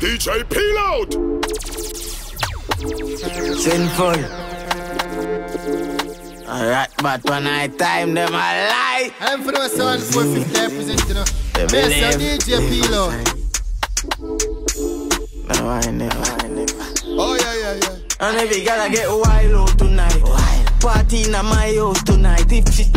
DJ Peel out. Sinful. Alright, but when I time them I lie. I'm for the son, 450 representing you. They Yes, believe. DJ Pilo. No, I never, I never. Oh, yeah, yeah, yeah. And if you gotta get wild out tonight. Wild. Party in my house tonight. If she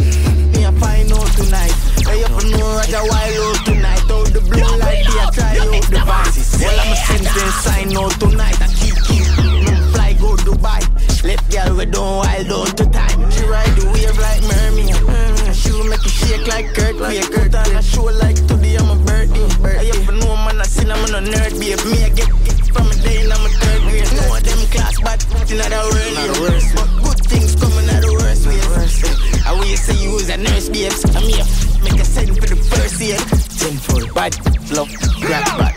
me I find out tonight. I up know Rajah wild out tonight. The blue light, be a try out the vices. Well, I'm a sentence sign out tonight. I keep keep. Me fly go Dubai. Let girl we don't wild out to time. She ride the wave like mermaid. Mm, she will make you shake like Kurt. Be a Kurt on a show like today I'm a birthday. I up know man I sin I'm a nerd babe. Me I get kicked from a day and I'm a third grade. No of them class but in the world. But good things coming out of the worst ways. I will say you was a nurse babes. I'm here. Make a send for the first year. Sinful, bad, love, grab bad.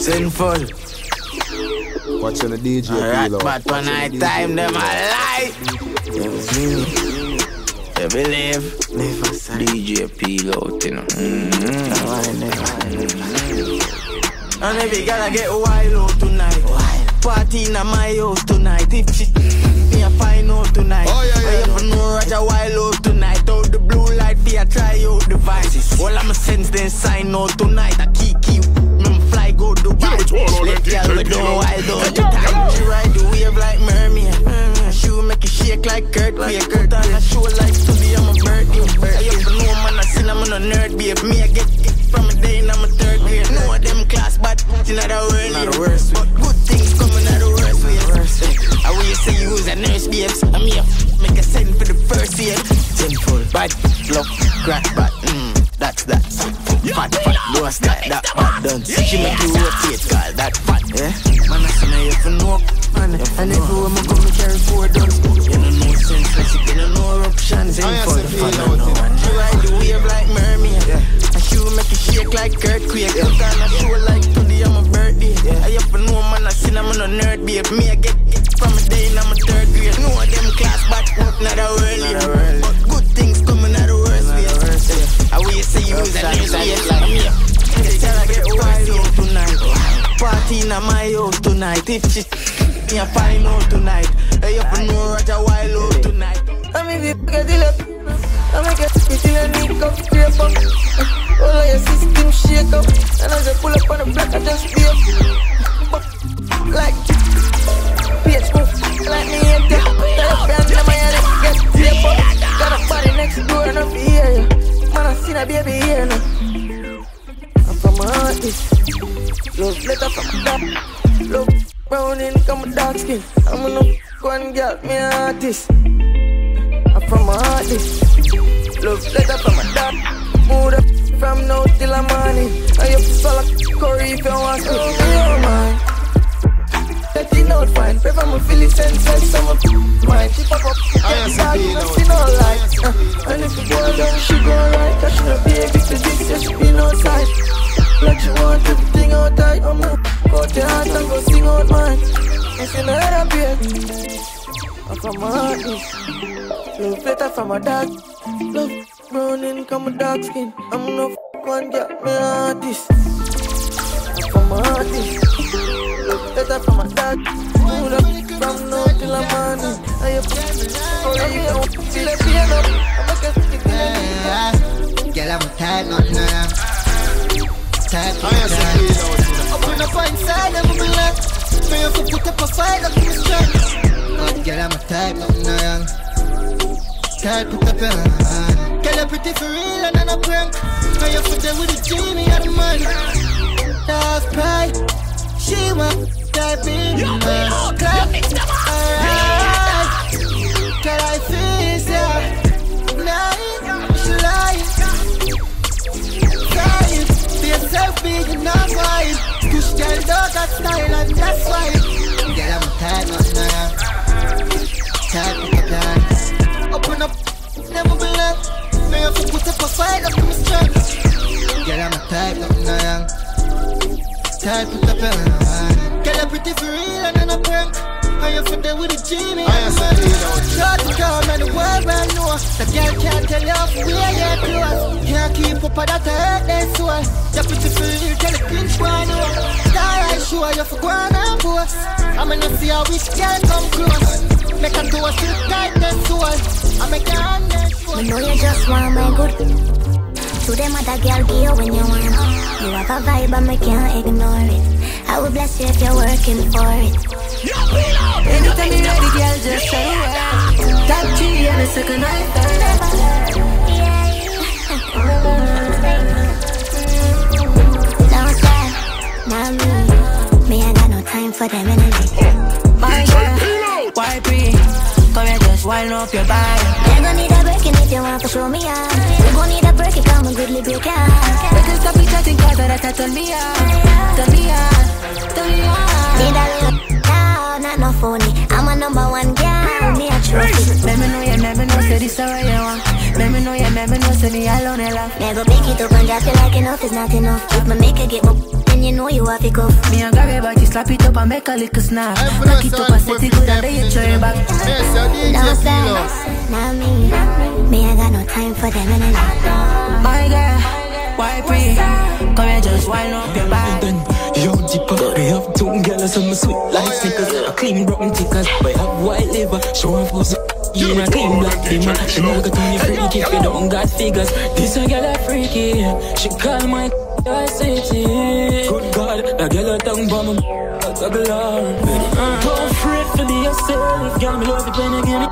Sinful. Watching the DJ Alright, Pilo. but when I time them I lie. It was. You believe? Never said DJ Pilo, you know. Mm-hmm. No, I never. And if you gotta get wild out tonight. Party in my house tonight. If she me a find out tonight. Oh, yeah, yeah, I even know Rajah wild out tonight. Out the blue light, be a try out devices. All I'm a sense then sign out tonight. I keep keep. Me fly go Dubai. Give it to all of Let them girl DJ we Pilo. don't wild out the time. She ride the wave like mermaid. Mm, she will make you shake like Kurt. Like Kurt on a show like today I'm a birthday. I up know man I sin I'm a nerd babe. Me I get kicked from a day and I'm a third grade. No of them class but in the world. Not the worst But good say you was a nurse babes. I'm here. Make a send for the first year. Sinful, bad, love, crack, bad. Mm, that's that. Fat, fat, no style, that fat done. She make you rotate, call that fat. Yeah, man, I see now you for no man. And everywhere me go, me carry four guns. You don't know sense, but you know options. I Sinful, fat, no man. She ride the wave like mermaid. And she make you shake like earthquake. Put on a show like today I'm a birthday. I up know man, I seen I'm a nerd babe. Me I get it from a day and I'm a third grade. No of them class, but not a world. yeah. But good things coming out the worst way. I will say you was a nurse babe. I'm here. They tell I get wild out tonight. Party in my house tonight. If she me a find out tonight. I up know Rajah wild out tonight. I mean, if you get it up, I make it till you need up, scrape up. All of your system shake up. And as I pull up on the block, I just be. Like, bitch, move like me and that. Tell a friend in my head, get tape up. Got a body next door, and I feel hear ya. Man, I seen a baby here now. I'm from my artist. Love letter from my dad. Love brown in, come a dark skin. I'm a no one girl, me artist. I'm from my artist. Love letter from my dad. Mood up from now till the morning. I have to swallow curry if you want to. Oh my. That you know fine. Prefer my Philly senseless, so my mind. She pop up, I get the Pilo. no see no light. Uh, and if you go down, she go right. Cause she no baby to this, be no side. Like she want everything out tight. I'm not go to heart and go sing out mine. If you know that I'm here, I'm from my artist. Love better from my dad. Love brown in, come a dark skin. I'm no f- one girl, me artist. I'm from my artist. Look better from my dad. Mood up from now till the morning. I have oh, you don't feel the pain up. I'm a get stick in the Girl, I'm tired, nothing I am. Tired, I see Pilo. Open up inside, I'm a black. Me have to put up a fight, up in the strength. Girl, I'm a type, nothing I am. Tired, put up your hand. Girl, you're pretty for real and I'm a prank. Now you're for there with the genie and the money. Love pride. She want type in my club. Alright. Girl, I feel yeah. Night, she lying. Crying, be yourself, be you not wise. Push girl, dog got style, and that's why. Girl, I'm tired, I am. Tired with the plans. Open up, never be left. May have to put up a fight my strength. Girl, I'm a type, nothing I am. Tired with the plan. Girl, you're pretty for real, and I'm a prank. Are you for there with a genie? I Pilo. Shut the the world brand new. The girl can't tell you off where you're close. Can't keep up with that hurt, soul. You're pretty for real, tell you for going and post. I'm gonna see how which girl come close. Make a toast to the tightness soul. I make your hand Me know you just want my good. To them other girl give you when you want. You have a vibe and me can't ignore it. I will bless you if you're working for it. Anytime you're ready, girl, just say word. Top three and a second night. Don't stop, not me. Me ain't got no time for them energy. My girl, why pre? Come here, just wind up your body. You gon' need a breaking if you want to show me out. You gon' need a break come and goodly break out. We can stop each other, cause that turn me on. Turn me turn me on. Need a little not no phony. I'm a number one girl, me a trophy. Let me know, yeah, let me know, say this is what you want. Let me know, yeah, let me know, say me alone, I love. Me go pick it up and drop it like enough is not enough. If me make her get my then you know you have to go. Me and grab your body, slap it up and make a little snap. Knock it up and set it good and then you throw it back. Yes, your DJ Don't Philos. stop, not me. Me ain't got no time for them energy. My girl, why pre? Come here, just wind up your body. Yo, deeper, we have two girls and me sweet like stickers. A clean broken tickers, we have white liver. Show off. You in a clean black dimmer. She know got me freaky if you don't got figures. This a girl a freaky. She call my city. Good God, that girl a tongue bomb. That's a glory. Don't afraid for yourself. Girl, me love it when you give me.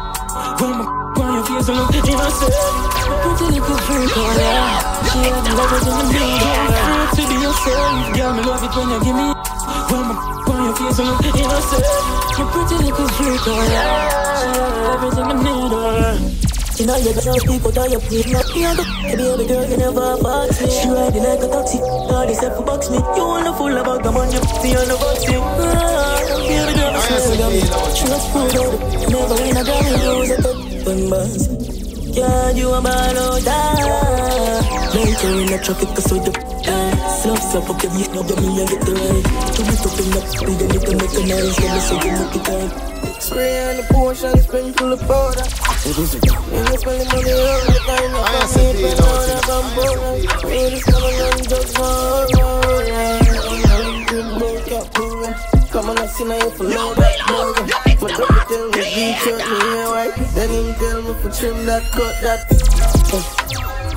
When my on your face, I look innocent. Pretty little freak, oh yeah. She have love it in the. Don't afraid to be yourself. Girl, me love it when you give me. When my on your face, I look innocent. A pretty little freak, oh yeah. She have everything I need, oh. You know you got those people that you please me You the baby girl you never box me She riding like a taxi All this for box me You wanna fool about the money See on the box you Baby girl I swear to God She was pulled out Never win a Grammy Lose a top One boss Yeah, you a ball out ah Later in the traffic cause with the Slap, slap up your beat, now get me and get the right To be talking up, we don't need to make a noise Let me say you look it up Spray on the potion, spin full of powder. And you spend the money all the time. I I see can't the pay deal, all you the know. bamboo. Really coming on just for a Come on, I see now if I know that burger. My baby tell me beat up me hair white. Then him tell me for trim that, cut that. Uh,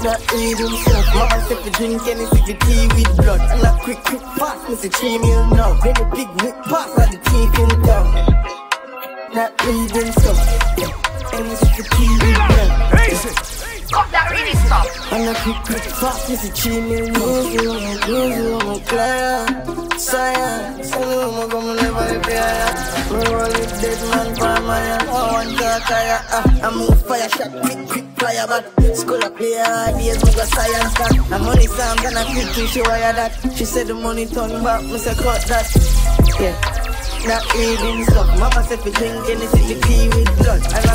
That weed himself. Mama said to drink any sip of tea with blood. And that quick, quick, fast, me say three meal now. Then the big whip pass like the teeth in town that reading stuff. And it's the key them. Stop that really stop. And I quick quick fast, this is chilling. Lose you, lose you, I'm a player. Science, I know I'm gonna never repair. We roll with dead man for my hand. Oh, one car tire. Ah, I move fire shot, quick, quick fire back. School a play hard, days we got science cat. And money so I'm gonna quickly show her that. She said the money turn back, me say cut that. Yeah. Not reading stuff. Mama said we drink anything the tea with blood. And I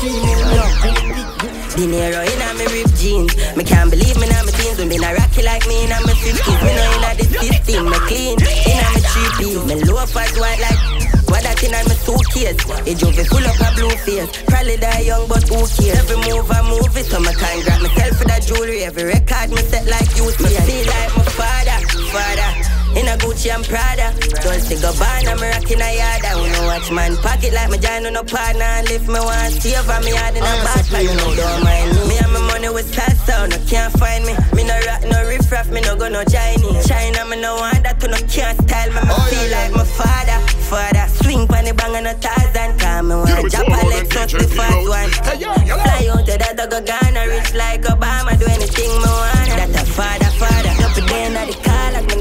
three million. And the big, big Dinero in a me ripped jeans. Me can't believe me now me teens. When been a rocky like me in a me 50s Me know in a the system Me clean. In a me three piece Me loafers white like What that in a me suitcase A juvie full up a blue face. Probably die young but who cares? Every move I move it So me can't grab myself for that jewelry. Every record me set like you Me feel like my father Father in a Gucci and Prada. Dolce Gabbana, me rockin' a yard. I wanna watch man pocket like my giant on a partner. And lift me one save on me hard in a bad pan You know don't mind me. Me and my money with salsa, no can't find me. Me no rock, no riff raff, me no go no Chinese. China, me no want that, to no can't style me. Me Oh, feel yeah, like my father, father Swing pan the bang on a Tarzan Call me one jump a leg, touch the fast one. Fly out to that dog Ghana Rich like Obama, do anything me want. That a father, father. Up in the end of the car like me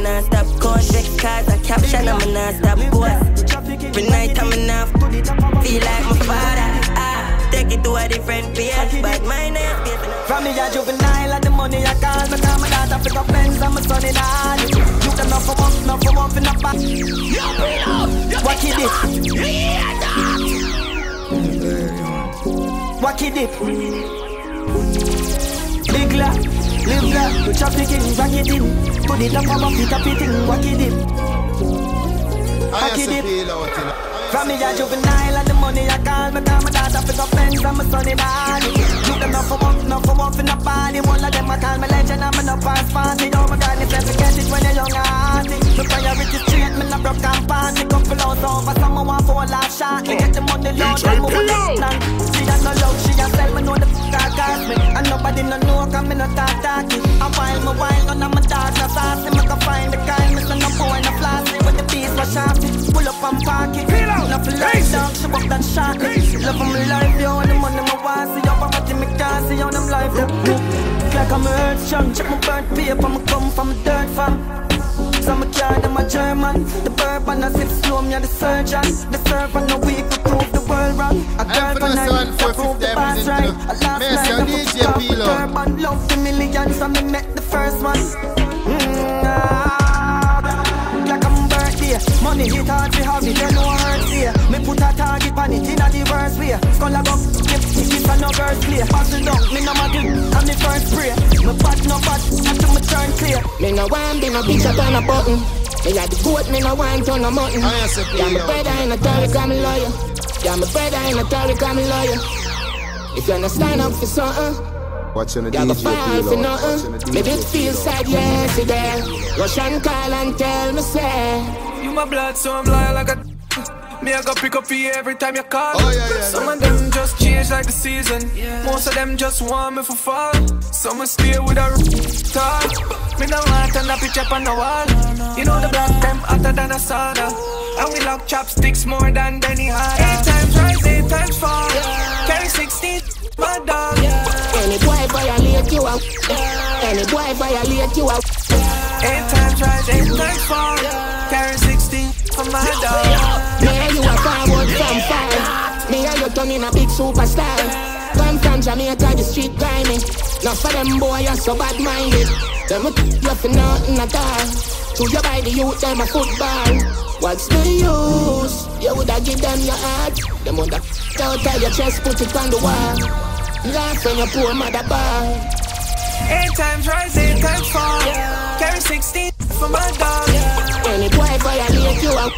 non-stop Convex cars, I caption, I'm a non-stop boss Every night I'm enough Feel like my father. Ah, Take it to a different place But my name is From me a juvenile and the money I call Me call my daughter pick up friends and my son in all You can know for month, know for month in a back What he did? What he did? Big la, Live in, it in. Put it up, I'm up, up, it in, walk it in. It in. From me a juvenile and the money I call Me call my daughter pick up friends and my sonny body Look them up for work, not for work, not party. One of them I call my legend and me no pass party Oh my God, every catch it when you're young and hearty Me the street, me no broke and party Couple hours over, someone want for a shot Me get the money low, then move on Like I'm a earth strong, check my burnt paper, me come from a dirt farm. Some a car, them a German. The bourbon a sip slow, me a the surgeon. The servant no weak to prove the world wrong. A girl for night, to prove the past right. A last night, I put off the turban. Love the millions, and me met the first one. Mm, like I'm birthday. Money hit hard, we have it, then no hurt here. Me put a target on it in a the worst way. Skull a go, give kiss and no girls play. Puzzle down, me no muggle, I'm the first spray. Me bad no bad, until me turn clear. Me no want be no bitch up on a button. Me a the goat, me no want turn a mutton. I am say Yeah, my play brother in a Tariq, I'm a lawyer. Yeah, my brother ain't a Tariq, I'm a lawyer. If you understand up for something, Watching the you go DJ fall for Pilo. Watching nothing. Maybe it DJ feels sad yesterday. Rush and call and tell me say. You my blood, so I'm loyal like a. Me, I go pick up for you every time you call. Oh, yeah, yeah, Some yeah. of them just change like the season. Most of them just want me for fall. Some will stay with a talk. Me no want turn a picture on the wall. You know the black them hotter than a sauna. And we lock chopsticks more than Benihana. Eight times rise, eight times fall. Carry 16, my dog. Any boy violate you out. Any boy violate you out. Eight times rise, eight times fall. Carry 16 for my dog. Me and you a forward from far. Me and you turn in a big superstar. Come from Jamaica, the street grimy. Now for them boy, you're so bad minded. Them would you for nothing at all. To you by the youth, them a football. What's the use? You woulda give them your heart. Them woulda out your chest, put it on the wall. Laugh when your poor mother ball. Eight times rise, eight times fall. Carry 16 for my dog. Any boy i violate you out.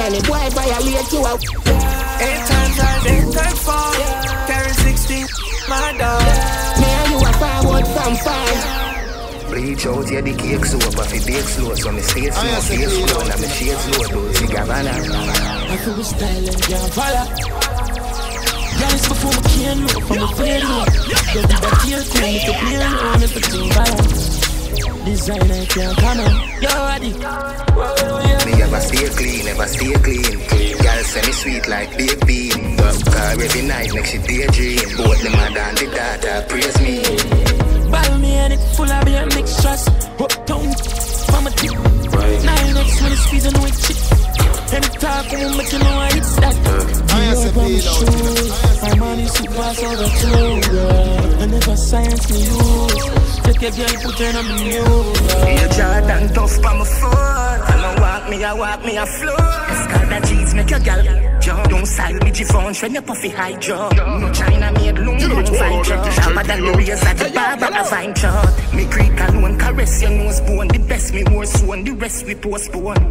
Any boy i violate you out. Eight times rise, eight times fall. Carry 16, my dog. Me and you a forward from far. Bleach out yeah, the cake soap If it bake slow So me stay slow, yes, face please. slow And me shades low Those the Gabbana I feel we styling, yeah, follow. It's before me can look from the play. Don't be that here, tell me to play low, everything balance. Designer can't come on, you ready? Me ever stay clean, never stay clean Girl say me sweet like baked bean Work car every night make she daydream Both the mother and the daughter praise me Bottle me and it full of beer mixtures. Uptown, from a tip. Nine X when it's squeezing with chip. And it talk when but you know I hits that. I am say Europe on play the shoes. My money super so the two, girl. And never science me use. Take a girl, put her on the news. You Jordan tough pa my foot And I walk me, I walk me, I flow Scar that jeans make your gal jump Don't side me phone when you puffy high jaw No China made loom, no fine jaw Sharper than the razor, the barber a fine chart Me creek alone, caress your nose bone. The best me more soon, the rest we postpone.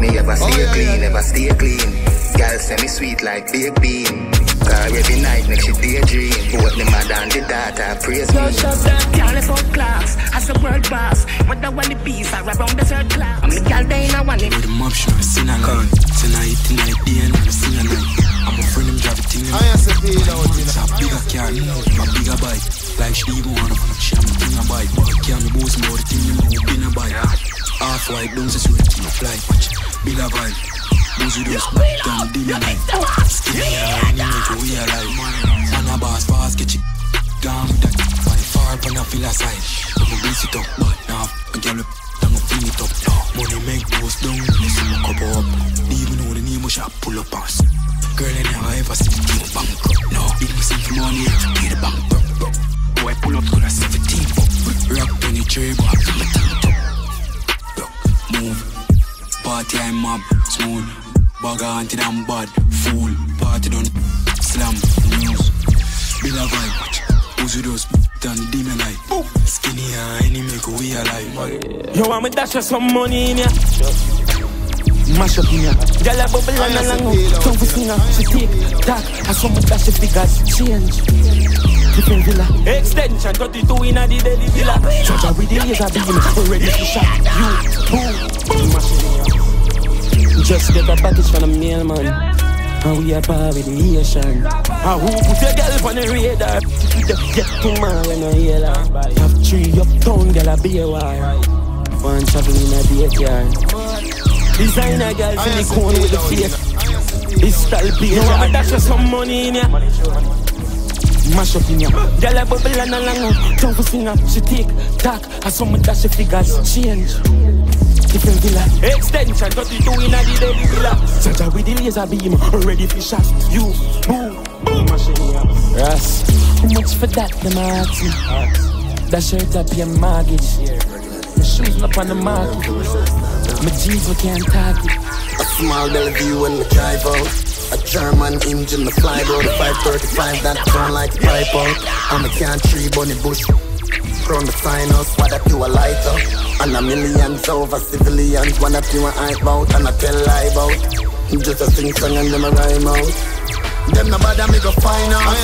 Me ever stay Oh, yeah, clean, yeah. never stay clean. Girl say me sweet like baked bean Car every night make she daydream Both the mother and the daughter praise me Can't live out class, as a world boss Whether one the bees are around the third class I'm the girl they in a one With the mob show, sin a line. Tonight, tonight, day and night, sing a night. I'm a friend, him drive a thing. I am say play out, you It's know. a bigger car, a bigger bike. Like she even wanna fuck, she have a thing a bike. Can't me boast more, the thing you know, been a bike. Half white, don't say sweet, no fly, watch. Bigger vibe. Boozy those, down, dim a night. Skinny, anyway, to we alive. Man, a boss, fast, get you. Gone with that, by far, but I feel aside. I'm a beat it up, but now, I get up. I'm a fling it up. Money make those down, see my cup up. Even know the name, we shall pull up us. Girl, I never ever see the dash of some money in ya. Mash up in ya. Girl a bubble and a long. Tongue for singer. She take that. I saw my dash of figures change. Different villa. Extension 32 in a the daily villa. Charger with the laser beam. We ready to shot. You, boom. Mash it in ya. Just get a package from the mailman. And we are par with the Asian. And who put your girl on the radar? Get to man when I hear that. Have three uptown girl a be a war. One traveling in a daycare. Designer girl for the cone with the fake. This style be No, I dash you some money in ya. Mash up in ya. Girl a bubble and a long Tongue for singer. She take talk. And some dash she figures change. Different villa. Extension 32 in a the daily villa. Saja with the laser beam. Ready for shot. You. Boom. Boom. Mash in ya. Ras. How much for that? Them ask me. That shirt up your mortgage. My shoes up on the market. My jeans we can't talk it. A small Bellevue when we drive out. A German engine, the fly road, the 535, that sound like a pipe out. I'm a can tree, bunny bush. From the finals, what that you a lighter. And a millions over civilians, one that you a hype out, and I tell lie about. Just a sing song and them a rhyme out. Them no bother me go find out.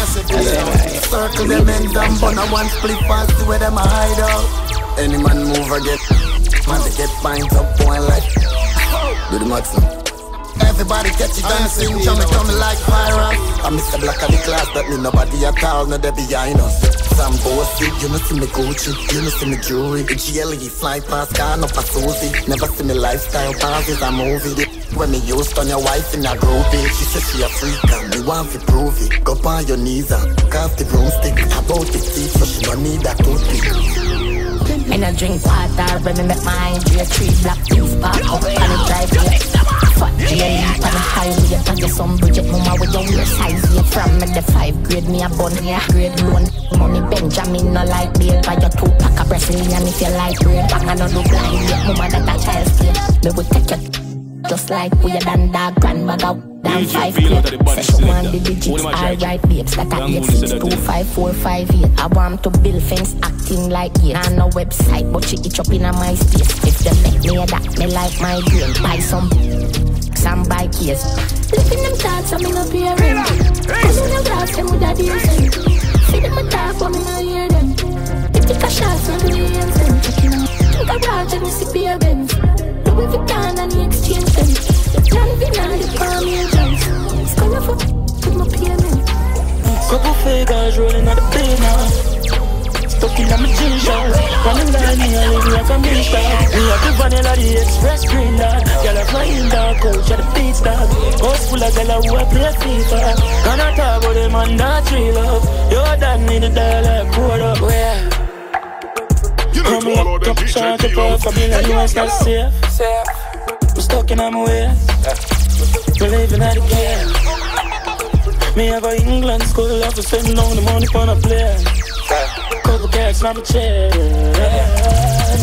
Circle them ends and bun a one split fast where them a hide out. Any man move get, man they get binds up boy like. Do the max now. Everybody catch it dancing, jumping coming like viral. I'm Mr. Black of the class, that me nobody at all, no they behind us. Some bossy, you know see me Gucci, you know see me jewelry. The GLE fly past, gone up a Susie. Never see me lifestyle passes a movie. When me used on your wife in a groovy, she said she a freak and me want to prove it. Go on your knees and cast the broomstick. About the teeth, so she don't need that toothpick. And I drink water, when me make my drink three black things park up on the driveway. Fat jelly on the highway, and get some budget mama with your weird size. Yeah, from me the five grade, me a bun yeah. Grade loan, money Benjamin no like bail. Buy your two pack of Brazilian if you like grade. Bang I no look like yeah, mama that a child's play. Me would take you just like we done dog grandbag out down five clip. Session one the digits, alright babes. That a eight six two five four five eight. I want to build fence acting like it. On no website, but she itch up in a my space. If they make me a that, me like my brain. Buy some some buy case. Living them thoughts, I'm in a parent. Pushing them glass, them with a decent. Feed them a talk, but me no hear them. If the cash out, so do the out. Think I brought and see beer Benz. Louis Vuitton and the exchange them. John Vina, the palm agents. It's gonna fuck with my payment. Couple figures rolling out the plane now. Stuck in my jeans, running line, me I live like a minister. We have the vanilla, the express green dog. Girl, I flying dog, coach at the beach dog. House full of girl who I play FIFA. Gonna talk about them on that tree love. Your dad need a dollar, pour up, where? Come up, come charge up off a million US, that's safe. I'm stuck in my way. We're living the game. Me have a England school, have to spend all the money for a player. Couple cats, a chair.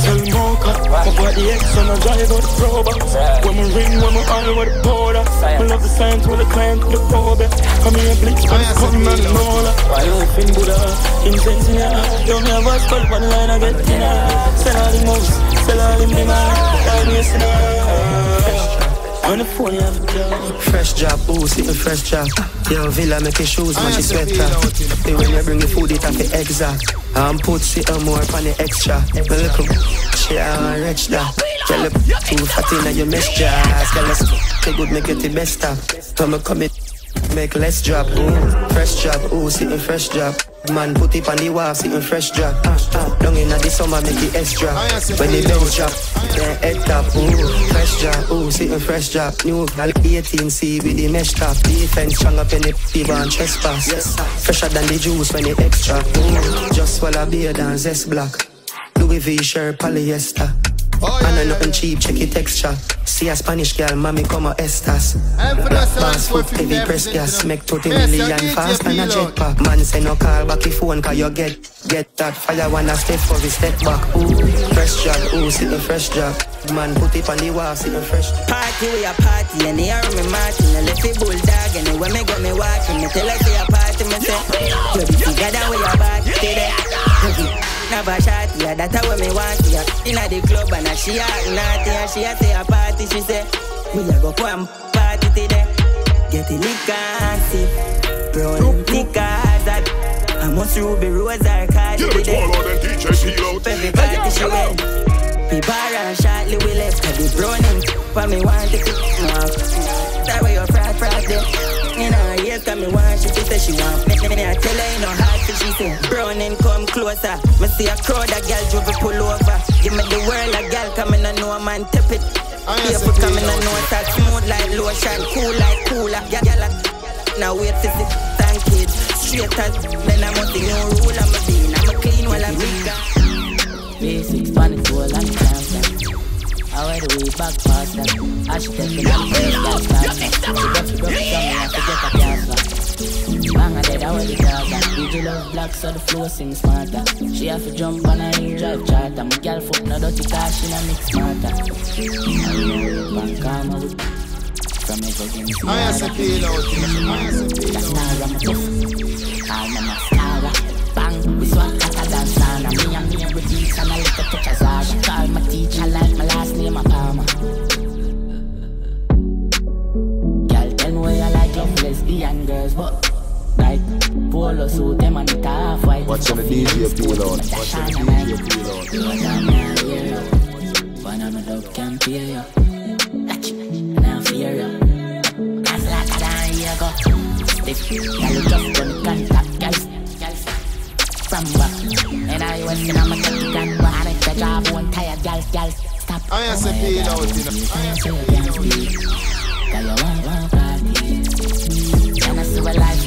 Tell me more cut. My body X on drive the prober. When we ring, when we on with the border. We love the signs with the client the probe. Come here, blitz, come and roll up. Why you fin Buddha? Incense in ya. Don't me a skull on the line, I get dinner. Sell all the moves, sell all the demand. Tell me a. On the phone, you have a job. Fresh job, ooh, sitting fresh job. Yo, Villa make your shoes, match your sweater. Hey, when you bring the food, it have to exact. I'm put sit on more on the extra. My little she a rich that. Tell her too fat in your mesh jazz. Girl, let's take good, make it the best stuff. Come and come it. Make less drop, ooh, fresh job, ooh, sitting fresh job. Man, put it on the wall, sitting fresh drop. Long in the summer, make it extra. When the bench drop, then head top, ooh, fresh job, ooh, sitting fresh job. New gal 18C with the mesh top. Defense strong up in the fever and trespass. Yes, fresher than the juice when it extra. Ooh, just swallow beer than zest black. Louis V shirt, polyester. Oh, yeah, and yeah, nothing cheap, check your texture. See a Spanish girl, mommy come a estas. Bass foot, heavy press gas, make 30 million fast and a jetpack. Man say no call back your phone, cause you get, get that fire when I step for the step back. Ooh, fresh job, ooh, the fresh job. Man, put it on the wall, sitting fresh. Party, we a party, and here me marching. I left the bulldog, and when me got me walking, me tell her say a party, me say, you be together with your body, stay there. Never shot, yeah, that's how me want yeah. Inna the club and she a naughty and she a say a party. She say we a go for party today. Get the liquor and sip, brown liquor hazard. I must ruby rose or cardi today. Every party she went. We bar and shortly we left. Cause the brown and for me want to fit more. That way you fraud fraud there. In her ears, cause me want she say she want me. Me, me, I tell her ain't no hard for she say. Browning come closer. Me see a crowd, a girl drove pull over. Give me the world, a girl coming and know a man tip it. Barefoot coming and know that smooth like lotion, cool like cooler. Girl, girl, now wait to see thank kids. Straight as then I must the new rule. I'm a bean, I'm a clean while I'm big. Basics, panic, full and cancer. I wear the way back past that. I should take it out 12 black, so the flow sing smarter. She have to jump on a hill drive charter. My girl foot no dirty car, she no mix smarter. Bank karma from your fucking I am a peel out, I am my I'm a mascara. Bang, we swat like a dansana. Me and me and Rebeat, and I like to touch a Zara. Call my teacher like my last name, a Palmer. Girl, tell me where you like love lesbian girls, but polo suit them and it half white. Watching the DJ peel out. Watching the DJ peel out. You want that man hear you. One of my dog can fear you. Catch it, now fear you. That's like a down here go. Stiff, girl, you just gonna contact. Girl, from back. And I was in on cocky gun, but I make the job one tired, girl, girl. Stop. I am a peel out. I am a peel out. Girl, you want one party. And I see a lifestyle with the Sandra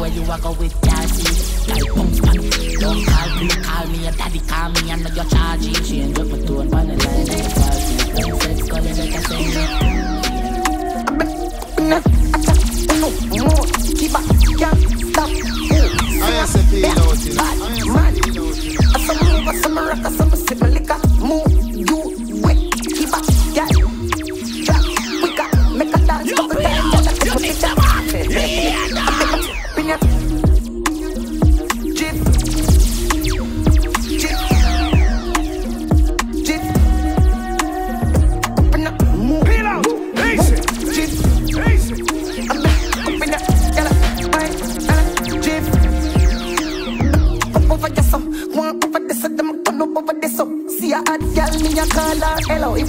where you walk out with Cassie. Girl, bounce back. Don't call me, call me your daddy, call me, I know you're charging. Change up my tone, on the line, and the party. Sex, call it like a singer. Keep up, can't stop. I am a peel out. I am a peel out. I some move, I some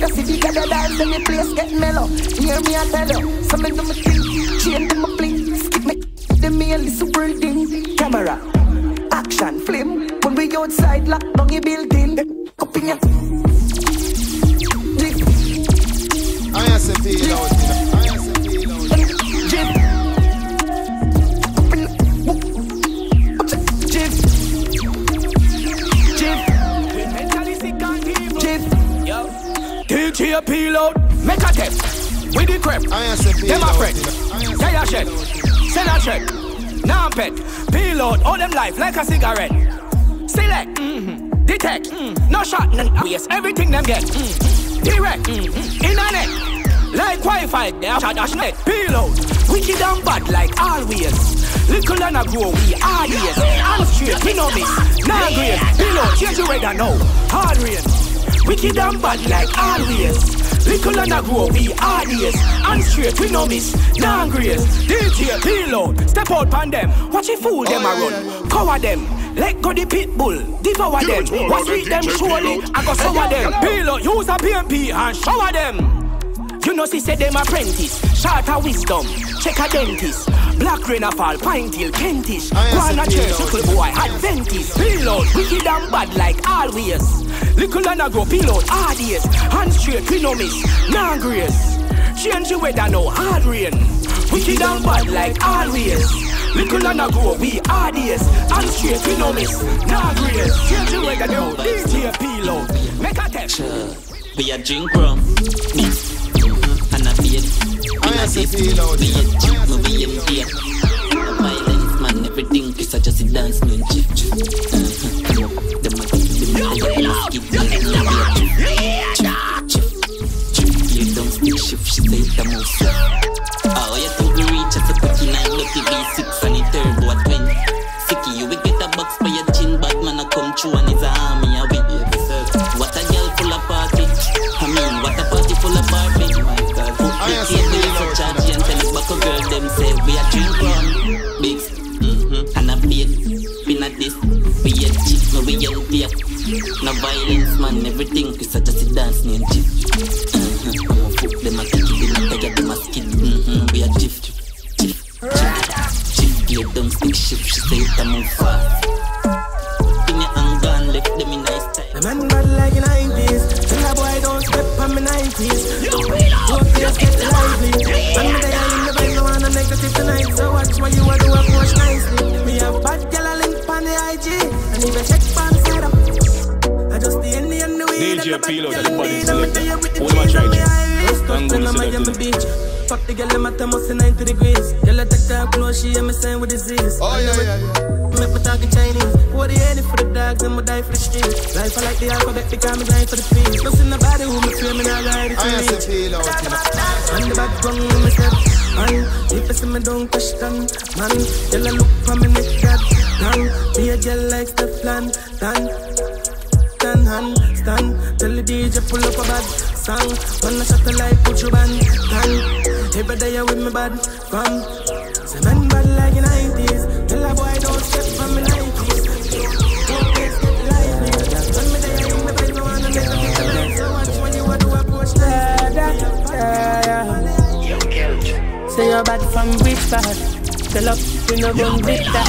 you see the girl dance, then the place get mellow. Hear me I tell you, some of them thing, chain them a fling, skip me, them me a listen building. Camera, action, flame. When we outside, lock down your building. Up in. Jig, I am a DJ peel out, make a test. With the crep, I am a peel them a out. friend. Tell your check, send a check. Now pet, peel out, all them life like a cigarette. Select, mm-hmm. detect, Mm-hmm. no shot, no waste, everything them get. Mm-hmm. Direct, mm-hmm. internet, like Wi-Fi, they are dash net. Peel out, wicked and bad like always. Little and a grow, we hard years. And straight, we no miss. Nah grade, peel out, change the weather now. Hard rain. Wicked and bad like always. Little and a grow, we hard years. And straight, we no miss. Nah grace. DJ, peel out, step out pan them. Watch it fool them around. run. Cover them. Let go the pit bull, devour them. Watch with them surely, I go sour them. Peel out, use a PMP and shower them. You know, she said them apprentice, shorter wisdom, check a dentist. Black rain a fall, pine till Kentish. Go on a church, peel out. little boy, Adventist. Out, wicked and bad like always. Little and a grow, peel out, hard years. Hand straight, we no miss, nah grace. Change the weather now, hard rain. Wicked and bad like always. Little and a grow, we hard years. Hand straight, we no miss, nah grace. Change the weather now, DJ peel out. Make a text. We a drink rum, mm-hmm. and a beer. I am a peel out. We a drink, we a beer.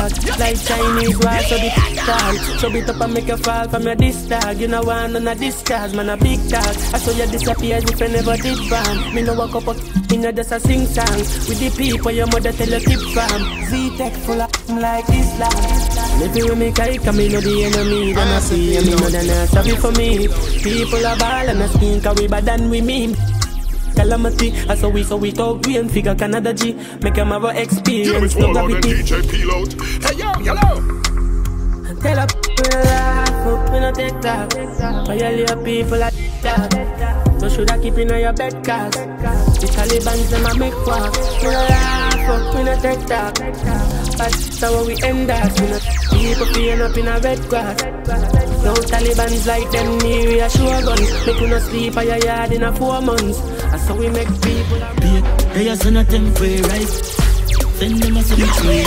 Like Chinese war, so the dog So beat up and make you fall from your disc dog You know one on a discharge, man a big dog. I saw you disappear as if you never did bam Me no walk up, me no just a sing song. With the people your mother tell you keep from. Z-Tech full of like Islam. Maybe when me come me know the enemy. Them a see, me know they not sorry for me. People are ball and a skin, cause we bad than we mean Calamity, I saw we so we talk we and figure Canada G. Make have a experience, no gravity DJ peel out. Hey yo, hello. Tell a people laugh, up in a take talk Violate people like that So should I keep in your bed cause The Taliban's them a make walk We no laugh, up in a take talk But that's how we end up. We no people feeling up in a red grass No Taliban's like them near we a show guns Make you no sleep at your yard in a four months That's how we make people Be they are son of them for right. Send them a some trade.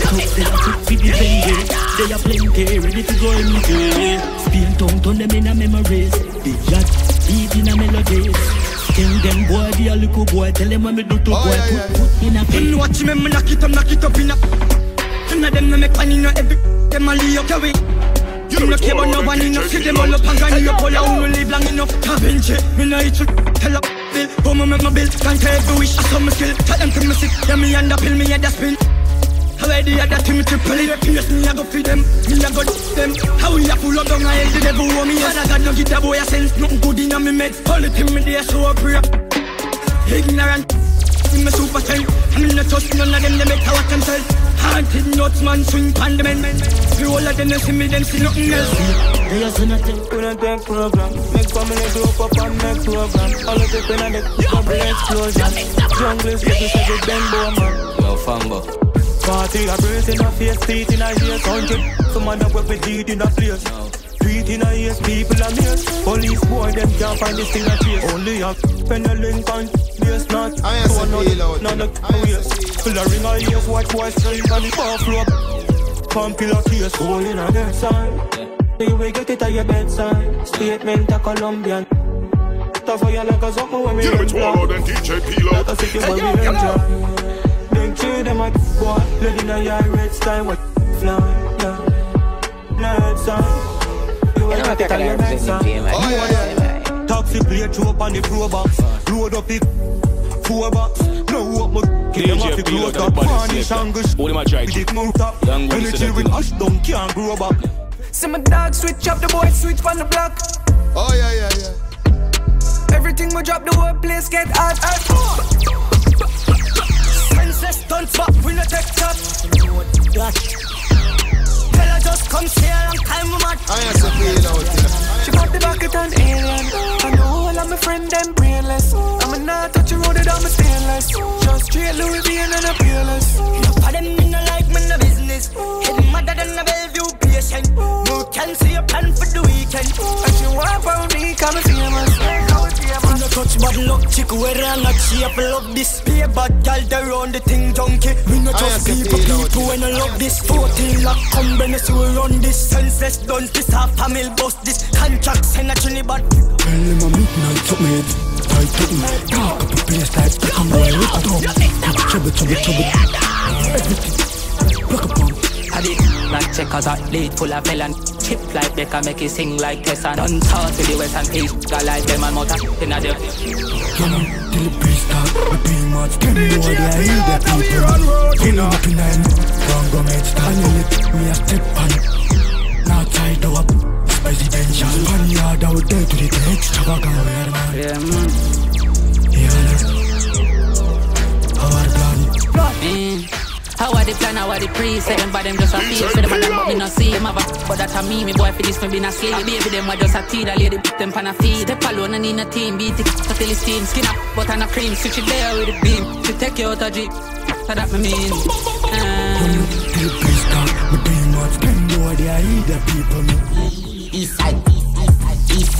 Talk them a took for the vengeance. They are plenty, ready to go in jail. Spain town turn them in a memories. The yacht beat in a melodies. Tell them boy, they a little boy. Tell them what me do to oh, boy. Put, put in a You know what you mean, me knock it up, knock it up in a None of them no make money, no every Them a lay up your way You no care about no one enough See them all up and grind you up. All you no live long enough. Da Vinci, me no eat you. Tell up bill, go me make my bill. Can't tell every wish, I saw me skill. Tell them to me sick, yeah me under pill, me head a spin. How I the other team triple it. Pierce me, I go feed them. Me a go them. How we a full of dung I hate the devil want me. Father God no give the boy a sense Nothing good in me meds. Only thing me there show up here Ignorant in me super strength I mean not trust none of them, they make how what themselves Haunted nuts man, swing pan the men. The whole of them, they see me, them see nothing else. They are son of them We don't take program. Make family grow up and make program. All of the people in the double explosion. Jungle is getting said with them boy man. Yo, Fambo. Party a brace in a face, teeth in a ears Hundred, some man that work with teeth in a place. Tweet in a ears, people a maze Police boy, them can't find this thing a chase Only a pen a link and base not I am So feel out. none of the ways Full of ring a ears, watch boy straight on the bar floor. Pump killer case, hole in a dead side. You will get it at your bedside. Statement a Colombian. Tough for you like a something when we You know it's enter all than DJ peel Like out. a city Hey when yo, we hello. enter Them two, them a boy Blood in a your red style, what fly, yeah. Red side You will get it at your bedside Oh, yeah, yeah. Taxi plate show up on the pro box Load up it Four box No up my Kill them DJ off the Peel close out of the top body Varnish selector. and gush Who am I trying With to? it mouth up Young Willie Energy selector. with ash down can't grow back See my dog switch up, the boy switch on the block. Oh, yeah, yeah, yeah. Everything we drop, the whole place get hot. hot. Senseless stunts back, we no take shot Tell her just come stay a long time, mad I am feel out. here. She got the bucket on alien. I know all of my friend them brainless. I'm not touch a road it on my stainless. Just straight Louis V and a peerless. Enough of them me no like me no business. Head madder than a Bellevue patient. No can see a plan for the weekend. And she want around me, call me famous. Call me We touch bad luck, chick wear and not shape. Love this, be a bad gal, they run the thing junkie. We no I just people, people when I love this. 14 lock, come Venice, we run this. Senseless done, this half family bust this Contract, send a Trinidad. Tell them a midnight to me To me Talk up the place like I'm with a drum Trouble, trouble, trouble Rock a pump I did not check cause I lead full of felon Chip like Becca make it sing like Tessa Don't talk to the west and east Got like them and mother in a deal You know, till the beat start The beat march Them boy they are in the people know, up. In them Wrong go in it Me a step on it Now try to up Out there to the extravagant man Yeah, man Yeah, plan Mm. How are the plan, how are the pre Second by them just a feel. For them and them but me not see. Them have a But that a me, me boy for this me been a slave Baby them were just a tea, that lady put them pan a feed. Step alone and in a team, beat it till it's steam, skin up, but and a cream. Switch it there with the beam, to take you out a jeep. So that me mean? Uh, The best car Me demons Can know they are the people me. East side,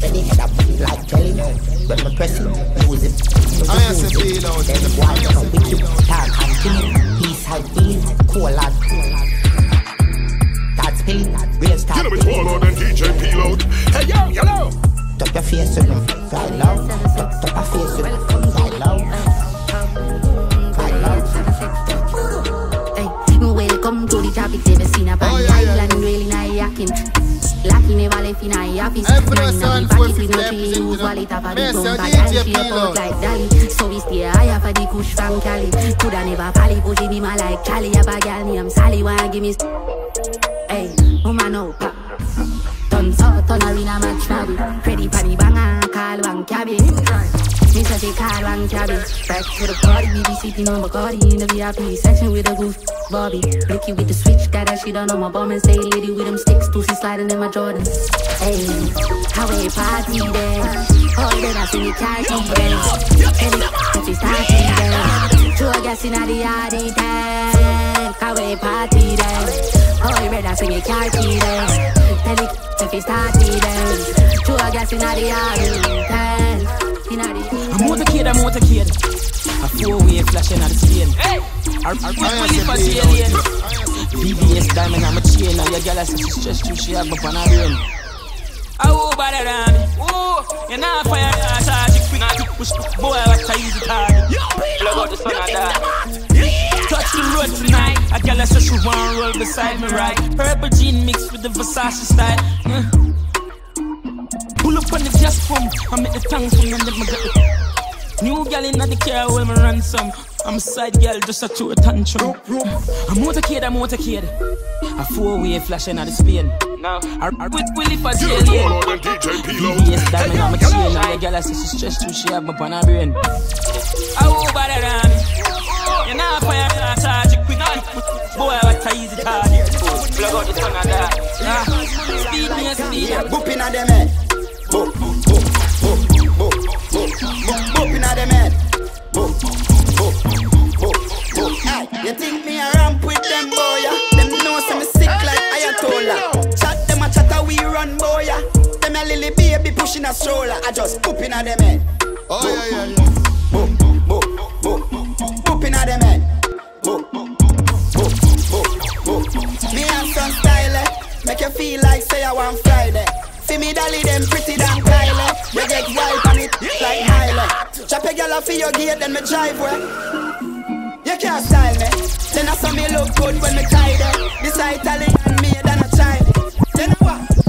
belly head up like jelly, when me press it, use it, I am the feel out. then why you know wicked, talk continue, east side feeling, cool lad, God's pilling, real start Get him swallowed and DJ Peelout. Hey yo, yellow. Top your face with them, fly low. Top, top your face with them, fly low. Fly low. Hey, welcome to the topic. Never seen oh, a band island really not yakin. Lucky never left a. Every Nine son in the pocket for with no tree. episodes, Use wallet up at the Yes, your But DJ I shape Pilo. out like Dali. So we stay higher for the kush from Cali. Coulda never pally push it be my like Cali. Have a girl named Sally. Wanna give me Hey, woman no pop. Turn so, turn arena match nabby. Ready panny banger, call one cabby. She call one cabby. Back to the party, we be sitting on Bacardi in the VIP section with a goof. Bobby, Blicky with the switch, got that shit on my bum and stay lady with them sticks, Lucy sliding in my Jordans. Hey, how a party there? Oh, then I see key there. If it's party there. Two gas in the yard there. How a party there? Oh, you better sing a car key there. Tell it, if it's party there. Two gas in the yard there. In the I'm motorcade, I'm motorcade A four-way flashing at the screen Our, our people live for alien VVS diamond, I'm a chain. Now your girl says she stressed too, she have up on her brain Oh, bother than me Oh, you're not fire, you're charge it quick Not push, boy, what a easy target Plug out the sun and that Touch the road tonight. A girl says she want roll beside me right? Purple jean mixed with the Versace style. Uh. Pull up on the gas pump I make the tongue swing and then me get it. New gal in the car when me ransom. I'm a side girl just a throw a tantrum. I'm motorcade, I'm motorcade. A four-way flashing at the Spain. Now, I, I with Willie for jail Get him swallowed and DJ Peelout. VVS diamond, I'm a chain Now your gal says she stressed too, she have me on her brain. I will bother than me You're not fire, you're not charge it quick Boy, what a easy target. Plug out the sun and that. Ah, Speed me, speed me. Boop inna them head. Boop, boop, boop, boop, boop, boop, boop, boop inna them head. Boop, boop, boop, boop. Hey, you think me a ramp with them boy? ya? Them know some sick like Ayatollah. Chat them a chatter we run boy. ya. Them a lily baby pushing a stroller. I just boop inna them head. Oh yeah yeah yeah. Boop, boop, boop, boop inna them head. Boop, boop, boop, boop, boop. Me and some style, eh? make you feel like say I want Friday. See me dolly them pretty than Kylie. You get wild on it like Miley. Chop a girl off your gate, then me drive way. You can't style me. Then I saw me look good when me tidy. This a Italian me than a Chinese. Then what?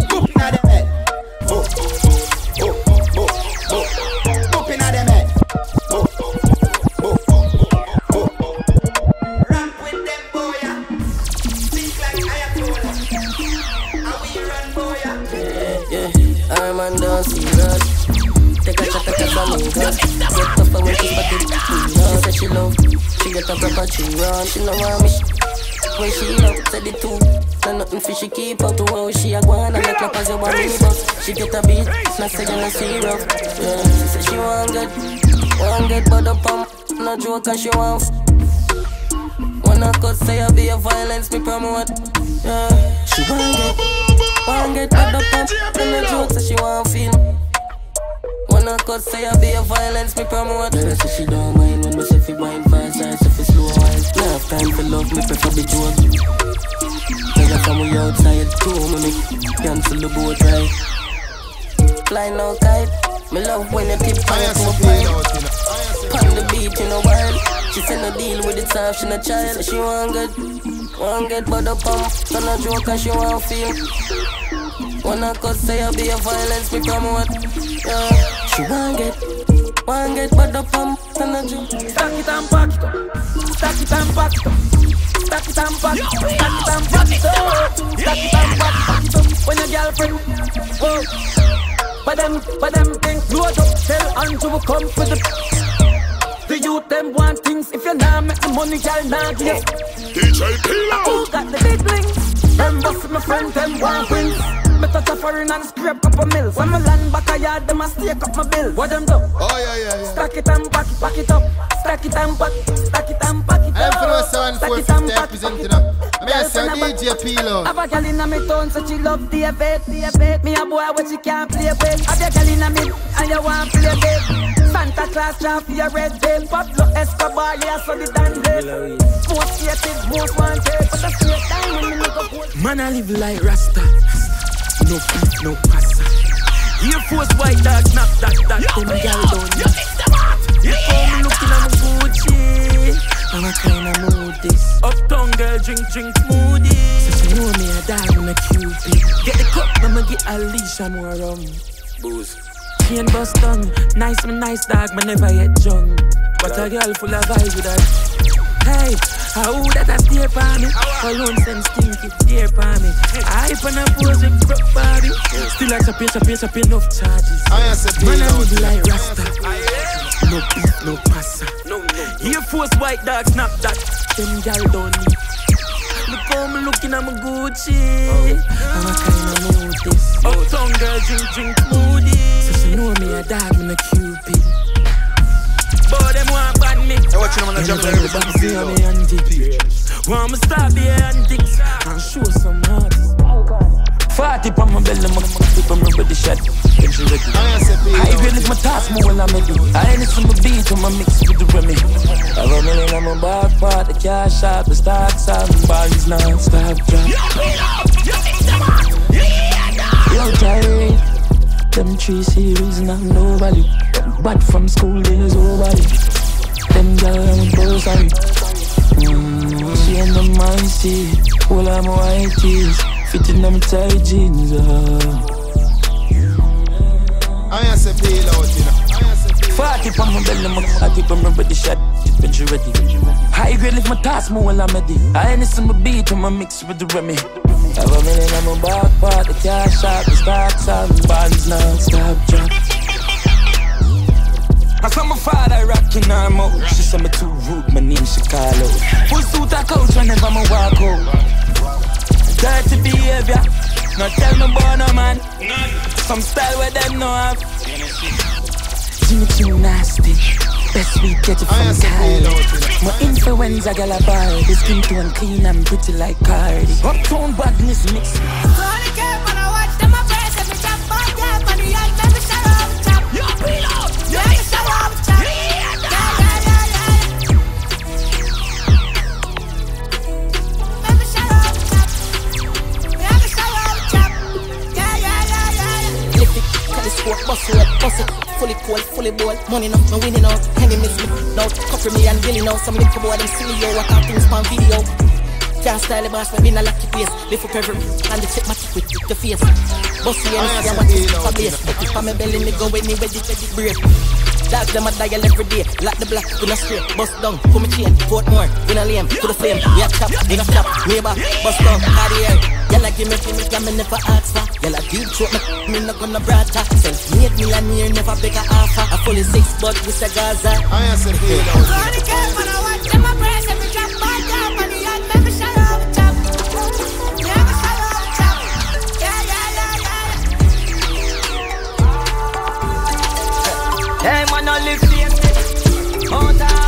A tree run. She know want me. When she love, said the two. No nothing for she keep up how she a on and make clap as want me bust. She get a beat, not say no see rough. Yeah, she say she want good, want good, but up on. No joke and she want. I cut say I be a violence, me promote. Yeah, she want good, want get bad up on. No joke, so she want feel. I cut say I be a violence, me promote. Girl, say she don't mind when me say fi wine fast, I say fi slow wine. Now have time for love, me prefer the joke. Girl, from we outside, too, me cancel the boat ride. fly no kite. Me love when you tip on my pipe. Pon the beat in the world. She said no deal with it, time she no child. She want get, want get but up on. So no joke and she want feel. I cut say I be a violence, me promote. Yeah, she want get, want get but up on. Joke. Stack it and pack it up. Stack it and pack it up. Stack it and pack it up. Stack it and pack it up. Stack it and pack it up. When your girlfriend, oh, but them, but them think load up. Tell Andrew come for the. The youth them want things. If you not make the money, y'all not give. DJ Pilo. Who got the big links? Them boss my friend, them want wings. Me touch a foreign and scrape up a mills. When me land back a yard, them a stake up my bill. What them do? Oh yeah, yeah, yeah. Stack it and pack it, pack it up. Stack it and pack it, stack it and pack it I'm up. for seven Stack four it and fifty pack it representing them. I mean, I Girl say DJ Pilo. Have a girl inna me town, so she love the bed, the bed. Me a boy what she can't play with. Have a girl inna me and you want play bed. Santa Claus draw for your red tape. Pablo Escobar, yeah, so the dandem. Most hated, most wanted. But the straight time when me look up. Man, I live like Rasta. No beat, no passa. Air Force white dog, snap that, that. Them gal down. You come looking at my Gucci. I'm a kinda mood this. Uptown girl, drink, drink smoothie. So she know me a dog, I'm a cupid. Get the cup, I'ma get a leash, I'm more rum. Booze. Chain bust tongue. Nice, me nice dog, me never yet drunk. But a girl full of vibes with her. Hey, how that a stare for me? Alone send stinky stare for me. I hype a pose with broke body. Still a chop, chop, chop enough charges. I Man, I Pilo. like Rasta. No beat, no passa. No, no. Air Force white dog, snap that. Them gal don't need. Look how me looking at my Gucci. I'm a kinda mood this. Uptown girl drink, drink moody. So she know me a dog, me a cupid. But them want ban me. Hey, watch them on the jump like this. Back see how me antics. Want me stop the antics and show some heart. Forty on my belly, my keep on my body shot. Then she ready. I grade is my task, more while I'm ready. I ain't listen my beat when my mix with the Remy. Have a million on my back part, the cash out, the stocks out, the bonds non-stop drop. Yo, Jerry, them three series not no value. Bad from school days over it. Them gal I'm so sorry. Mm, she and the mind see, all my white tees, fitting them tight jeans. Uh. I am say Peelout, you know. I. Forty on my belly, my forty on my body shot. She ready. High grade lift my task, more while I'm ready. I ain't my beat when my mix with the Remy. Have a million on my back part, the cash out, the stocks out, the bonds non-stop drop. I saw my father rocking her mouth. She said me too rude, my name she call out. Full suit a couch whenever me walk out. Dirty behavior, not tell me about no man. Some style where them no have. Jimmy too nasty. Best we get it from Kylie. My influenza gal a bar. The skin tone clean and pretty like Cardi. Uptown badness mix. I don't care if I watch them. My friends hit me up. I get money. I make a show up chop. You're peed out. You make a show up chop. Yeah yeah yeah yeah. Make a show up chop. Yeah yeah yeah yeah. Lift it, telescope, bust it, bust it. Fully cold, fully bold. Money enough, me winning out. Enemies me now. Cover me and Billy now. Some little boy them silly yo. What things on video. Can't style the boss, me in a lucky place. Lift up every and the check my tick with the face. Bossy and see what is for base. Put it on my belly, me go anywhere, the the brave. Dogs them a dial every day. Lock the block, we no straight. Bust down, pull me chain. Portmore, in a lane, to the flame. Yeah, chop, nigga stop. Me back, bust down, cardiac. Yalla give me, give me, give me never ask for. Yalla deep throat, me, me not gonna brata. Self-made millionaire, never beg a offer. I fully six, but with a Gaza. I am say Pilo. Hey live safely. Out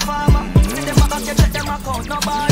farmer. See them a back, you check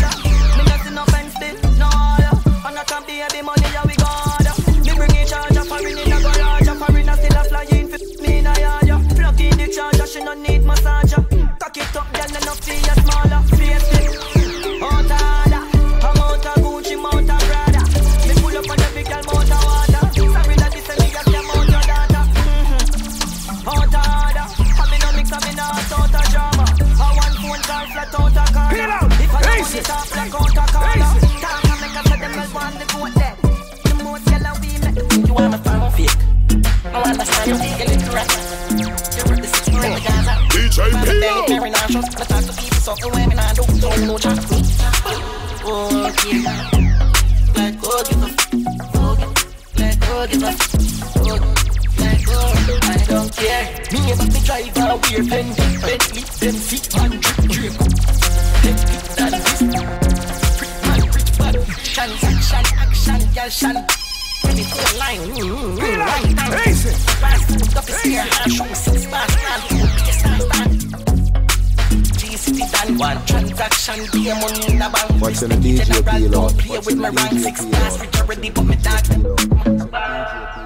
talk to people, so women I do. Don't. Okay. Let go, give Let go, give Let go, I don't care. Me and my driver, we're Bentley, Play with my rank, six rich already, but me dog.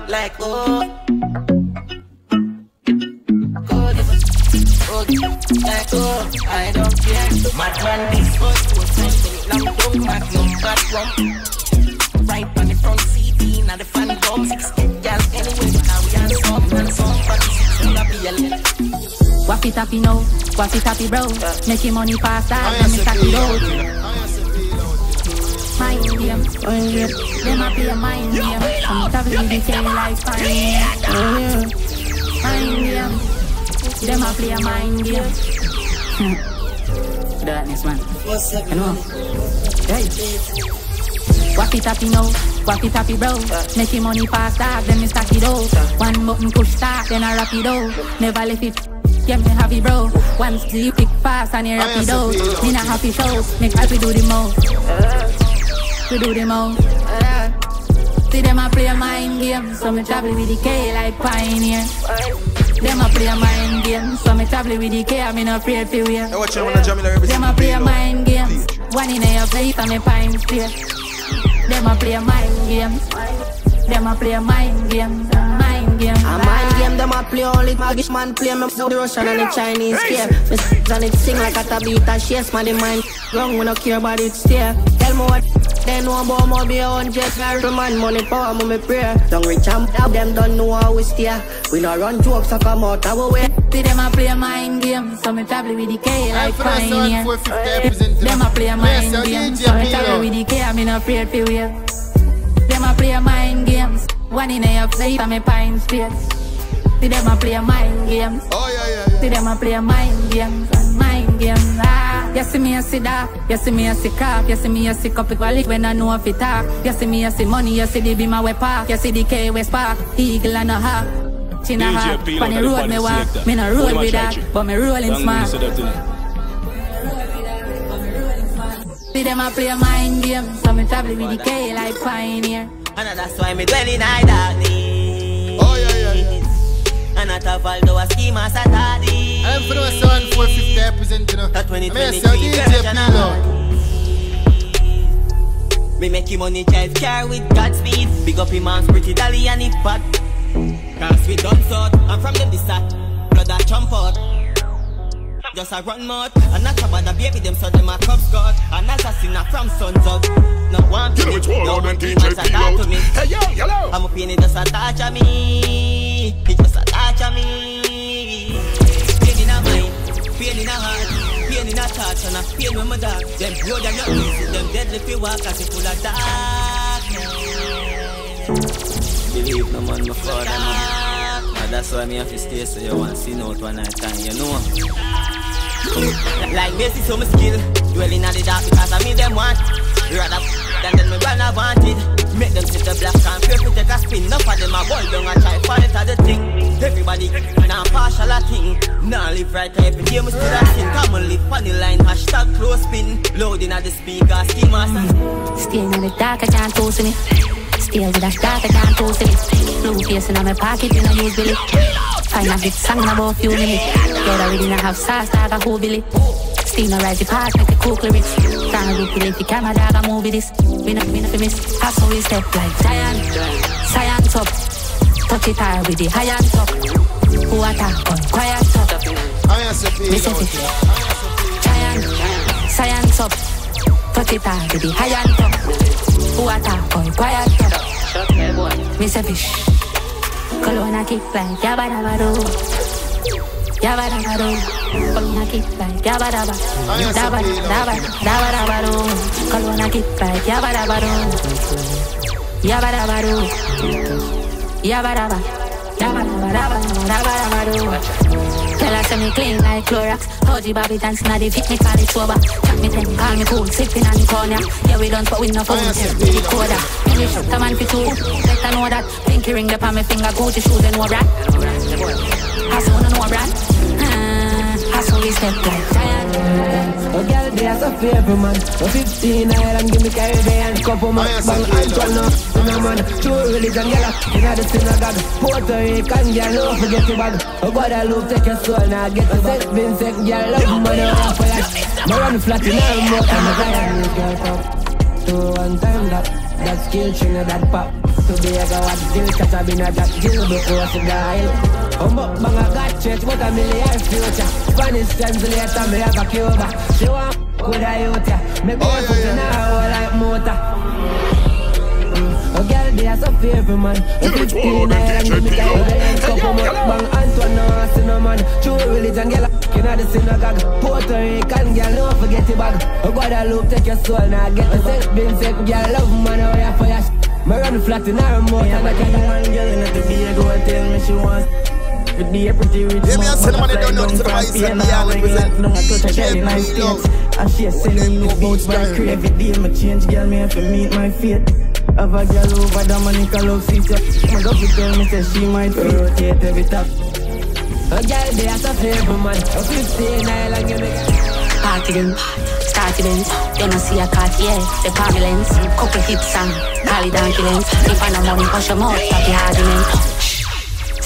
Like, oh. Like, oh, I don't care. Madman, this first was something. Long dog, magnum, bad rum. Right on the front CD, now the fan drum. Six girl, anyway, now we are some and some. But this is gonna be a little. Waffy tappy no, waffy tappy bro. Make your money fast, me stack it out. Game. Them a play a mind game. I'm traveling the K like fine. Mind game. Them a play a mind game. Darkness man. You know. Hey. Waffy tappy no, waffy tappy bro. Make your money fast, that then me stack it out. One button push start, then I wrap it out. Never let it. Yeah, me happy bro. Once you pick fast and you wrap it out. Me not happy shows. Make happy do the most. We do the most. See them a play a mind game, so me travel with the K like pioneer. Them a play a mind game, so me travel with the K, I'm in a afraid for wear. Hey, watch out when I jam in every Them a play a mind game, one in your face and me pine straight. Them a play a mind game, them a play a mind game, mind game. A mind game, them a play only Magish man play me the Russian and the Chinese care. Me s- and it sing like a tabita chase man the mind wrong when I care about it stare. Tell me what they know about me be on just Every man money power me me pray. Don't reach and up them don't know how we stay. We not run jokes so come out our way. See them a play a mind game, so me travel with the K like for the sound, pioneer. 450 represent Them a play a mind Yes, game, so me Pino. travel with the K, I'm in a afraid for wear. Them a play a mind games, one in your face and me pine straight. See them a play a mind games. Oh yeah yeah yeah. See them a play a mind games and mind games. Ah, you see me a see that, you see me a see cop, you see me a see cup equally when I know if it talk. You see me a see money, you see the beam a way park, you see the K West Park, eagle and a hawk. Chin a hawk, on the out of the road me policy walk, sector. me no What roll am with that, to? but me rolling Long smart. say that to me. See them a play a mind game, so me travel with the K like pioneer. And that's why me dwell in high darkness. Not a although a scheme as a daddy. I'm for the sound 450 represent you know. That I mean, 2023 say DJ version Peel. Me make him money drive car with Godspeed. Big up him man's pretty dolly and it fat. Cause we done sort. I'm from them this that. Blood that jump out. Just a run mouth. And not about the baby them so them a cub scout. And assassin a from sons of. No one know me. No one and keep DJ a talk to me. Hey yo, yellow. I'm a pain it just a touch of me. It just a touch of me. Pain in a mind, pain in a heart, pain in a thoughts and a pain when my dog. Them know them not easy, them deadly fi walk as if full of darkness. Believe no man before them. And that's why me have to stay so you want see out one night time, you know. Like Messi, so my skill. Dwelling at the dark because I mean them want. Rather than them run I wanted. Make them sit the black and pure take a spin. Enough of them a boil down and try fight at the thing. Everybody now partial a thing. Now live right every day, me still a sin. Come on, live funny line, hashtag close spin. Loading at the speaker, master. Staying in the dark, I can't toast me. Still with a start, I can't toast it. Blue face in my pocket, when I use Billy. Find a big song about few minutes. Get already not have sauce, dog a who Billy. Still no rise the part, make the cook lyrics. Can't look with the camera, dog a movie this. Me not, me not fi miss. Hustle we step like giant, science up. Touch it hard with the high and top. Who attack on quiet top. Me set it. Giant, science up. Touch it hard with the high and top. Who attack on quiet top. Me say fish. Colonna kick like yabba dabba do. Yabba. Tell her me clean like Clorox OG Bobby dancing at the fit me call sober Chat me then call me cool sipping on the corner Yeah we don't but we no phone test the decoder English the man for two Better know that Pinky ring up on my finger Gucci shoes and no rat Hustle no no rat Hustle we step like giant Oh, girl, they are so favorite, man. Oh, 15 island, give me Caribbean couple man. Bang Antoine, no, no, man. True religion, girl, in the synagogue. Puerto Rican, girl, no forget your bag. Oh, Guadeloupe, take your soul, now get the sex, been sex, girl, love money, oh, for that. Me run flat in her mouth, I'm a giant, girl, pop. To one time that, that skill, string that pop. Today I go at Jill, cause I been a that Jill before she died. Um, but bang a got church, but a million future. Spanish translator, me have a Cuba. She want with a youth, yeah. Me go oh, yeah, yeah. now like motor. Oh, girl, they are so favorite, man. Oh, 15, I am give me the evidence. Couple months, bang Antoine, no, see no man. True religion, girl, you know the synagogue. Puerto Rican, girl, don't forget your bag. Oh, Guadeloupe, take your soul, now get the sex, been sex, girl, love man, oh, yeah, for your me run flat in her mouth and I can one girl in the day go and tell me she wants with the pretty rich yeah, me and send money down to the vice and the island present No, I touch a girl in my states And she sending me about my crib Every day me change girl, me have to meet my fate. Have a girl over Dominica love seats My girl tell me say she might rotate every top A girl they are so favorite man. A 15 island give me Party them. Starty Benz You know see a Cartier The call me lens Couple hips and Call it donkey lens If I no money push your mouth Stop the argument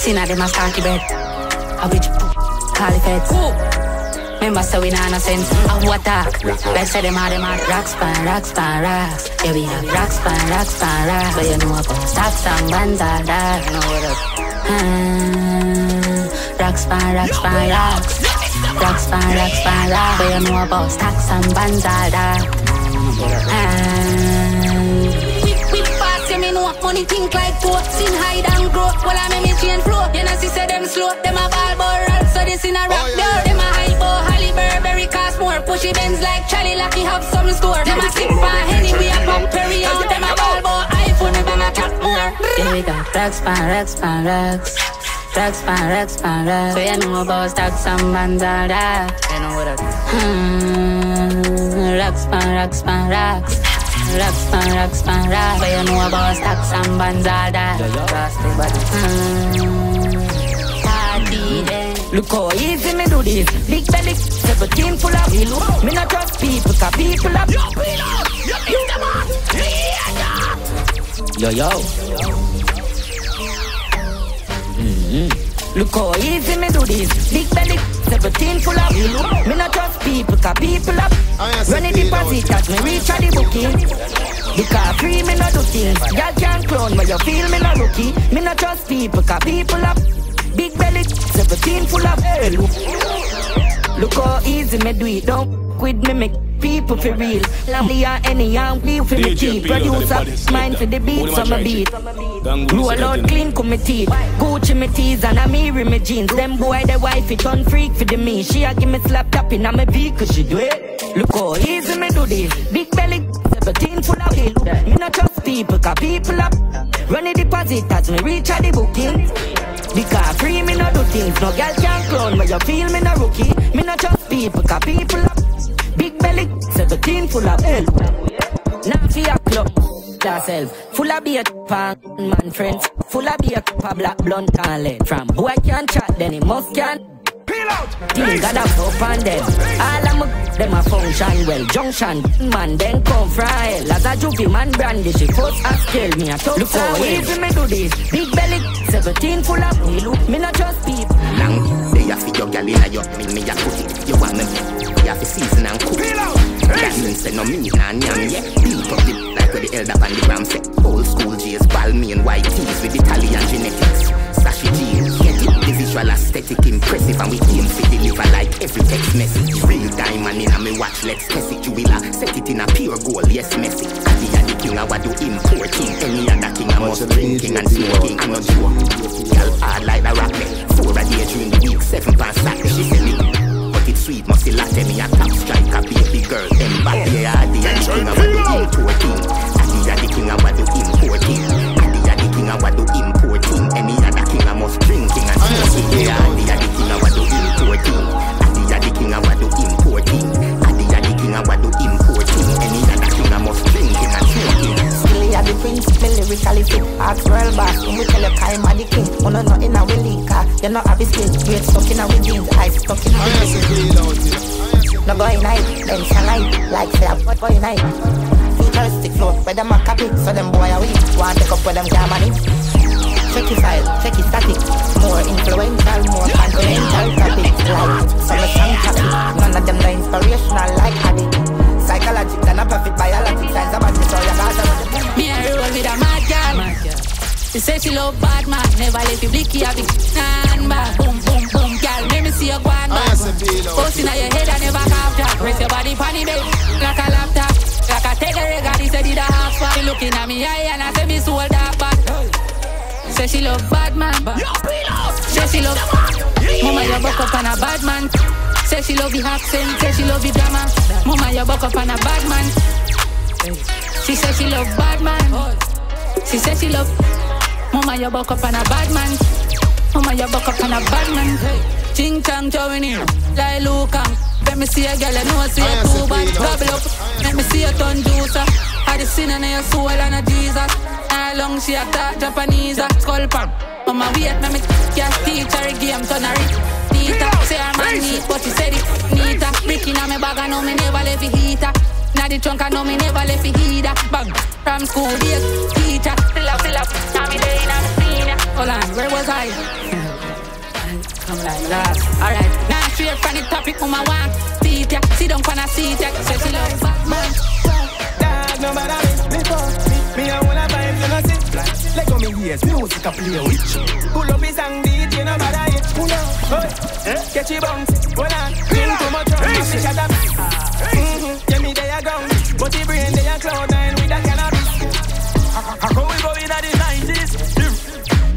Sinna them a starky bed. A bitch Call it feds. Remember so we nah no sense. I who attack? Like say them are them are Rocks pan rocks pan rocks. Yeah we have rocks pan rocks pan rocks. But you know about Stocks and bands all that know what up? Hmm. Rocks pan rocks pan rocks. Rocks pan, rocks pan, rock But you know about stacks and bands all that and Whip, whip fast, you me know Money think like two Sin hide and grow Benz like have some store Them a sip on Henny We a out Them a ball ball iPhone Them a more. Yeah we got rocks pan, rocks pan, rocks. Rocks pan, rocks pan, rocks. So you know about stocks and bands all that. You know what I hmm, Rocks pan, rocks pan, Rocks. Pan, rocks pan, rocks. So you know about stocks and bands all that. Hmm, Party then Look how easy me do this Big belly, 17 full of wheel Me not trust people, cause people are Yo, yo Mm-hmm. Look how easy me do this. Big belly, 17 full of wheel. Me not trust people, cause people up. Run the deposit as me reach at the booking. Because free me not do things. Girl can't clone but you feel me not rookie. Me not trust people, cause people up. Big belly, 17 full of hell. Look how easy me do it. Don't quit me, make people for real. Lovely or any young we for me cheap. Producer, mind for the beats on my beat. Roll out clean come me teeth. Gucci me tees and a mirror me jeans. Them boy the wife it on freak for the me. She a give me slap tap in a me vehicle she do it. Look how easy me do this. Big belly, 17 full of hill. Me not trust people, cause people up. Run the deposit as me reach at the booking. Because free me not do things. No girl can clone, but you feel me not rookie. Me not trust people, cause people up. Big belly, 17 full of hell. For your club, yourself. Full of beer, pan, man friends. Full of beer, pa black blunt can let. From boy can chat, then he must can. Team got up up on them. All of my, them a function well. Junction, man, then come from hell. As a juvie man brandy, she first a scale me a tough Look how easy me do this. Big belly, 17 full of me look. Me not trust people. your gal inna your me me a put it. You want me? You have to season and cook. That means say no meat nah yam yeah. Beat up the like where the elder and the gram say. Old school J's, Balmain white tees with Italian genetics. Sashi jeans, get it. The visual aesthetic impressive and we aim to deliver like every text message. Real diamond in a me watch, let's test it. You will uh, set it in a pure gold, yes messy. Adi the king, I want do importing. Any other king, I must drinking and smoking. I'm not sure. Girl hard like the rock Four a day during the week, seven past Saturday. She said me but it's sweet, must latte me a top strike, a baby girl. Them bad, they are the king, I want do importing. Adi the king, I want do importing. Adi the king, I want do importing. Any other king, I must drinking and smoking. Yeah, Adi the king, I want do importing. Adi the king, I want do importing. Adi the king, I want do importing. Any other king, I must drinking and smoking. Skilly are the prince, me lyrically fit. Ask world boss, when we tell you I'm the king. Oh, Wanna know in a willy car, you know have a skill. Great stuck in our jeans, I stuck in our jeans. No going night, then night, like flap, what going night? Futuristic flow, where them a copy, so them boy are weak. Want take up where them can money. Check his style, check his static. More influential, more continental topics. Like some song topic. None of them no inspirational like habit. Psychological and a profit biologic science about this, so you got Me a roll with a mad girl. She say she love bad man, never let you blicky have it handbag. Boom, boom, boom, girl, let me see you go on back. Post inna your head and never half that. Press your body pon the bed like a laptop, like a teleregal. He said it a half spot. She looking at me eye and I say me soul that back. Say she love bad man. Say she love. Mama, you buck up on a bad man. Say she love the accent. Say she love the drama. Mama, you buck up on a bad man. She say she love bad man. She say she love. Mama, you buck up on a bad man. Mama, you buck up on a bad man. Ching chang chowing in, like Luca. Let me see a girl, I know I see a too bad. Gobble up, let me see a ton juicer. I just sin in your soul and a Jesus. Long she a talk Japanese, a skull pan. Mama, wait, let me can't teach her a game, turn her it. Nita, say her man neat, but she said it. Nita, brick in a me bag, I know me never left it heater. Now the trunk, I know me never left it heater. Bang, from school days, teacher, fill up, fill up. Now me day in a senior. Hold on, where was I? Come like that. Alright, now straight from the topic, mama want. Teeth ya, sit down on a seat ya. Say she love Batman. Dog, no matter me, me me, me a wanna Let go me ears, music a play with. Pull up his and beat, you know matter it. Pull up, hey, catch it bounce, hold on. Drink too much rum, and the shut up. Mm-hmm, yeah me they a gone, but the brain they a cloud nine with a cannabis. How come we go in the 90s?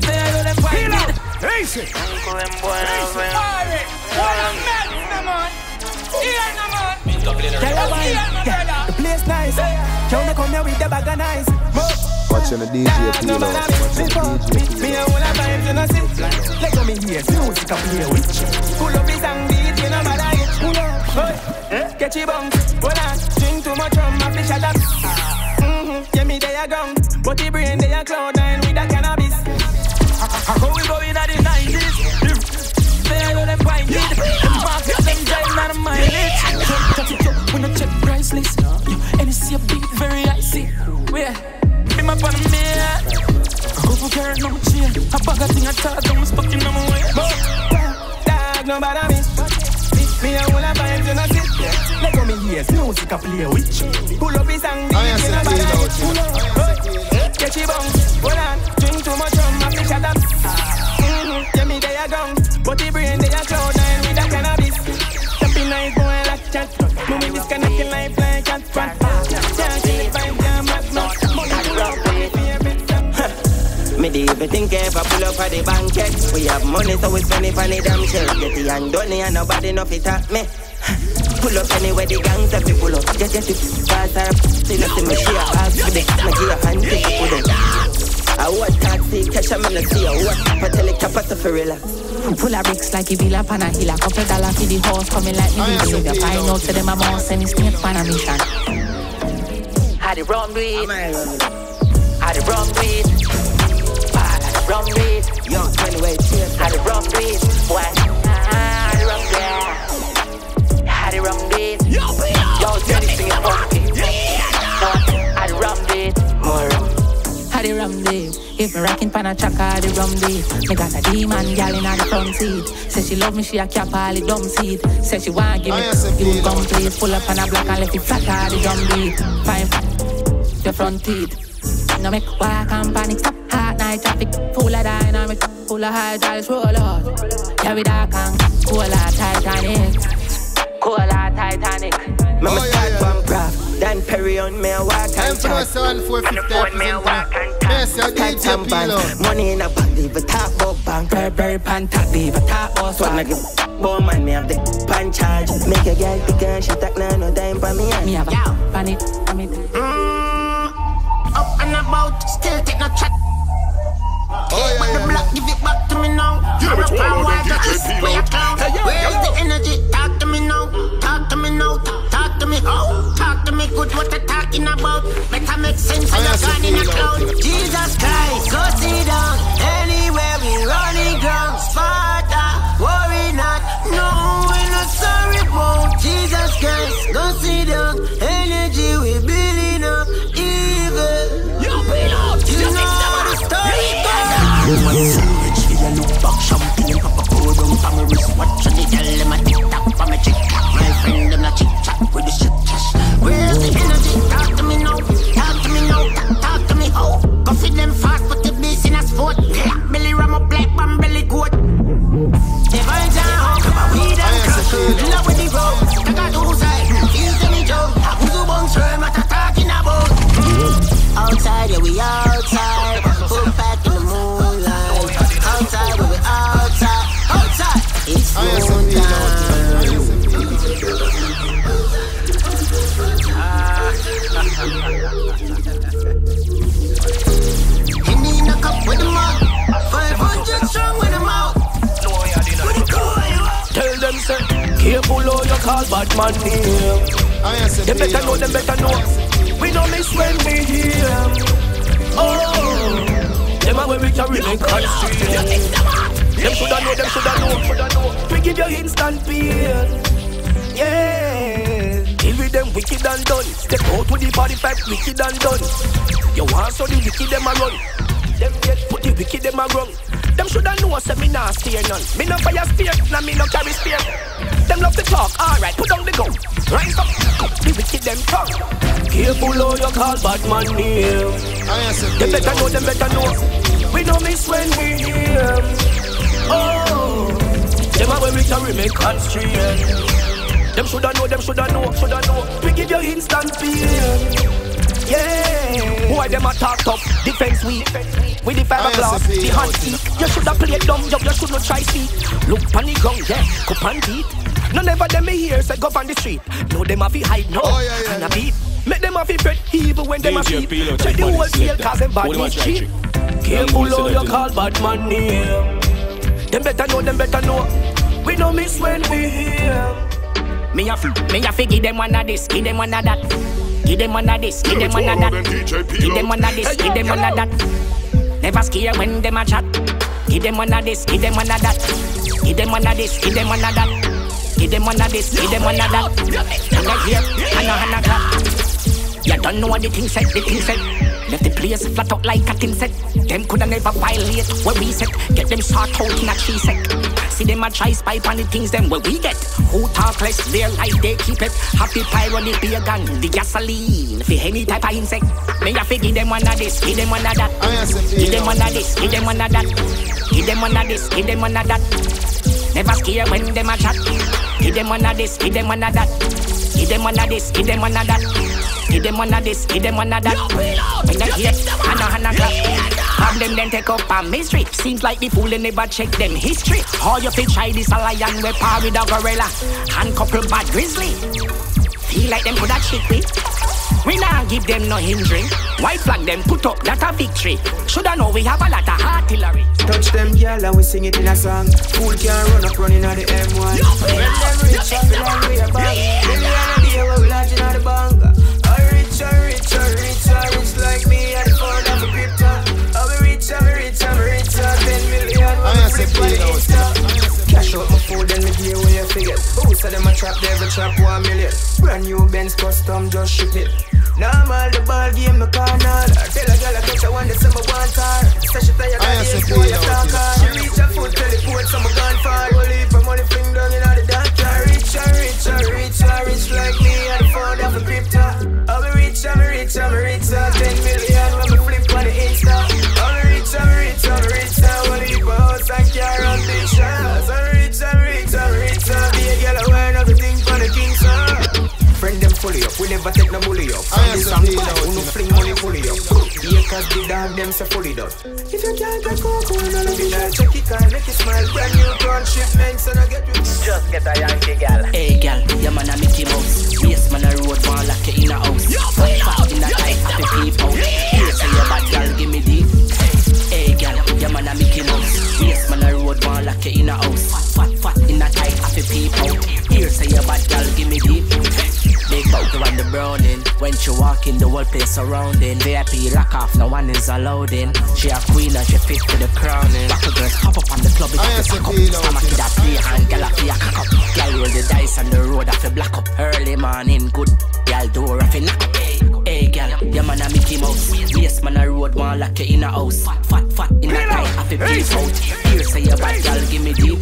They a do them quite good. Hey, shit. Uncle and boy, I'm What a mess, no man. Here, no man. Tell her why, the place nice. Can we come here with the bag of nice? Watching the DJ the DJ Me a wanna vibes, you know see. Let go me hear music a play with. Pull up his and beat, you know bother it. Pull up, hey, catch it bounce. Hold on, drink too much rum, I fish a lot. Mm-hmm, yeah me they a gone, but the brain they a cloud nine with a cannabis. How we go in the 90s? They do them quite good. Them mafia, them giant and mileage. Cut it up when I check price list. And you see a beat very icy. Where? Me. Couple carrot no chain. A bag of thing I I was stuck in my way. Dog, no bother me. Me, a wanna vibes. Let go me hear music a play with. Pull up his and beat, you know bother it. Pull up, catch it bounce. Hold on, drink too much rum, I a that. Mm-hmm, yeah me they a gone, but the brain they a cloud nine with a cannabis. Happy nice boy like chat, moving disconnecting life Me do everything ever pull up at the bank check. We have money so we spend it on the damn shell. Get the hand done and nobody know fit at me. Pull up anywhere the gangs have pull up. Get your tips, pass her. See nothing me share. Ask for the me give a hand take it pull up. I want taxi, cash I'm gonna see a what. But tell it capacity for relax. Full of bricks like a villa pan a hill A couple dollar for the horse coming like me with you Find out to them a mouse and it's snake pan a mission Had the rum weed Had the rum weed Had the rum weed Yo, anyway, cheers Had the rum weed Boy Had the rum weed Had the rum weed Yo, Teddy singing funky Had the rum weed More rum Had the rum weed If me rock Walking pan a chaka, the rum beat. Me got a demon gal in the front seat. Say she love me, she a cap all the dumb seed. Say she want give me, give me come please. Pull up on a block and let it flat the drum beat. Fine, the front teeth. No make walk and panic, stop hot night traffic. Full of dynamic, full of hydraulics, roll out. Carry dark and cool Titanic. Cool Titanic. Mama oh, start yeah, one prof, then Perry on me a walk and chat. M for 450 me a walk and Yes, I DJ Pilo. Money in a bank, leave a top up bank. Burberry pan top, leave a top up swag. Like a bomb man, me have the pan charge. Make a girl pick and she take no time for me. Me have a pan it, pan it. Mm, up and about, still take no chat. Oh, yeah, but the block, give it back to me now. Give it to all of them DJ Pilo. Where's the energy? Talk to me now. Talk to me now. Talk to me. Oh, talk to me good. What you talking about? Better make sense when you're gone in a cloud. Jesus Christ, go sit down. Anywhere we running ground. Sparta, worry not. No, we're not sorry about Jesus Christ. Go sit down. Energy we building goes. Rich, feel look back, champagne, pop a pour down, family wrist, watch the girl, a how you call bad man name. They better know, them better know. We don't miss when we hear. Oh, them are where we carry the country. Them shoulda know, them shoulda know. We give you instant pain. Yeah. Deal with them wicked and done. Step out with the body pack wicked and done. You want so the wicked them a run. Them get put the wicked them a run. Them shoulda know say me nah steer none. Me no fire spear, nah me no carry spear. Them love to talk, alright, put down the gun. Rise up, the wicked them tongue. Careful how you call bad man name. Them better know, them better know. We no miss when we hear. Oh, them a when we carry me constrain. Them shoulda know, them shoulda know, shoulda know. We give you instant pain. Yeah. Why them attack tough? Defense weak. With the fiberglass, the hand. You shoulda play dumb, you, you should not try speak. Look the ground, yeah, cup and teeth. No never them me hear say go on the street. No them have to hide no, oh, yeah, yeah. and a beat. Make them have to fret even when them a sleep. Check the whole scale cause them bad is cheap. Careful how you call bad man name. Them better know, them better know. We no miss when we hear. Me a, me a fi give them one of this, give them one of that. Give them one of this, give them one of that. Give them one of this, give them one of that. Never scare when them a chat. Give them one of this, give them one of that. Give them one of this, give them one of that. Give them one of this, give them one of that. And I hear, and I hand a clap. You don't know what the thing said, the thing said. Left the place flat out like a tin set. Them coulda never violate where we set. Get them short out in a tree sec. See them a try spy on the things them where we get. Who talk less, their life they keep it. Happy pyro, the beer gun, the gasoline. For any type of insect. Me a fi give them one of this, give them one of that. Give them one of this, give them one of that. Give them one of this, give them one of that. Never scare when them a chat. Give them one of this, give them one of that. Give them one of this, give them one of that. Give them one of this, give them one of that. When I hear, I know how clap. Have them then take up a mystery. Seems like the fool they never check them history. All you fi try this a lion we par with a gorilla. Hand couple bad grizzly. Feel like them coulda cheat me. We nah give them no hindering. White flag them put up that a victory. Shoulda know we have a lot of artillery. Touch them girl and we sing it in a song. Fool can run up running on the M1. When them rich up in the way back. Million a day where we launching on the banger. I rich, I rich, I rich, I rich like me. I the phone of a crypto. I be rich, I be rich, I be rich. I ten million. I flip on Insta. Cash out my food and me give away a figure. Who said them a trap, they ever trap one million. Brand new Benz custom, just ship it. Normal, the ball game, me corner. Tell a girl I got the one that's in one car. Say she tired of this, boy, you talk car. She reach her foot, teleport, so me gone far. Whole heap of money fling down in all the dark car. Rich, I rich, I rich, I rich like me. I the phone of a crypto. I'm rich, I'm rich, I'm rich, I'm 10 million. Cause the dog them so fully done. If you can't take cocoa, no love it, I'll check it, can make it smile. Brand new gun shipments, and I get you. Just get a Yankee gal. Hey gal, your man a Mickey Mouse. Yes, man a road man like you in a house. Fat fat in a tight, happy peep out. Here say your bad gal, give me the. Hey gal, your man a Mickey Mouse. Yes, man a road man like you in a house. Fat fat in a tight, happy peep out. When she walk in, the whole place surrounding. VIP lock off, no one is allowed in. She a queen and she fit for the crowning. Back girls hop up on the club, it's a pack up. Stomach kid a play hand, gal a fi a cock up. Gal roll the dice on the road, a fi black up. Early morning, good. Gal door a fi knock up. Hey gal, your man a Mickey Mouse. Yes, man a road one like you in a house. Fat, fat, fat in a tight, a fi peace out. Here say your bad gal, give me deep.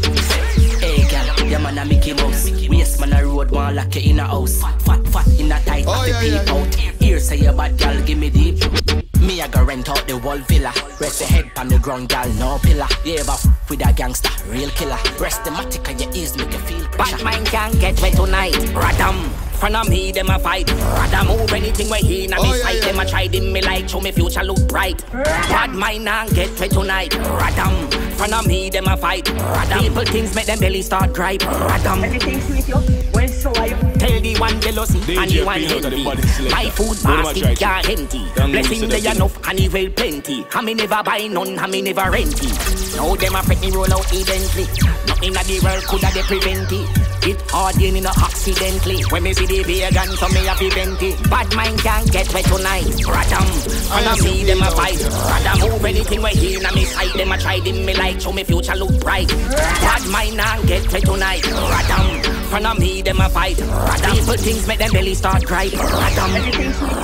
Your man a Mickey Mouse. Yes, man a road one like you in a house. Fat, fat, fat in a tight, Oh, yeah, peep yeah, out. Here say your bad gal, give me deep. Me a go rent out the whole villa. Rest your head on the ground, gal, no pillar. Yeah, but f with a gangster, real killer. Rest the matic on your ears, make you feel pressure. Bad mind can't get wet tonight. Radam. Front of me, them a fight. Rather move anything where he na Oh, me yeah, sight. yeah. Them a try dim me like show me future look bright. Bad mind and get wet tonight. Radam. Front of me, them a fight. Radam. People things make them belly start gripe. Radam. Everything sweet you. When so are you? Tell the one jealousy and the one envy. My food basket can't empty. Don't Blessing they the enough and he well plenty. And me never buy none, and me never rent it. Now them a fret me roll out eventually. Nothing in the world coulda they prevent it. It hard in a uh, accidentally. When me see the vegan, so me a fi vent it. Bad mind can't get wet tonight. Radam, and I see them a fight. Rather move anything where he na me sight. Them a try dim me like show me future look bright. Bad mind can't get wet tonight. Radam, front of me them a fight. Radam, people things make them belly start gripe. Radam,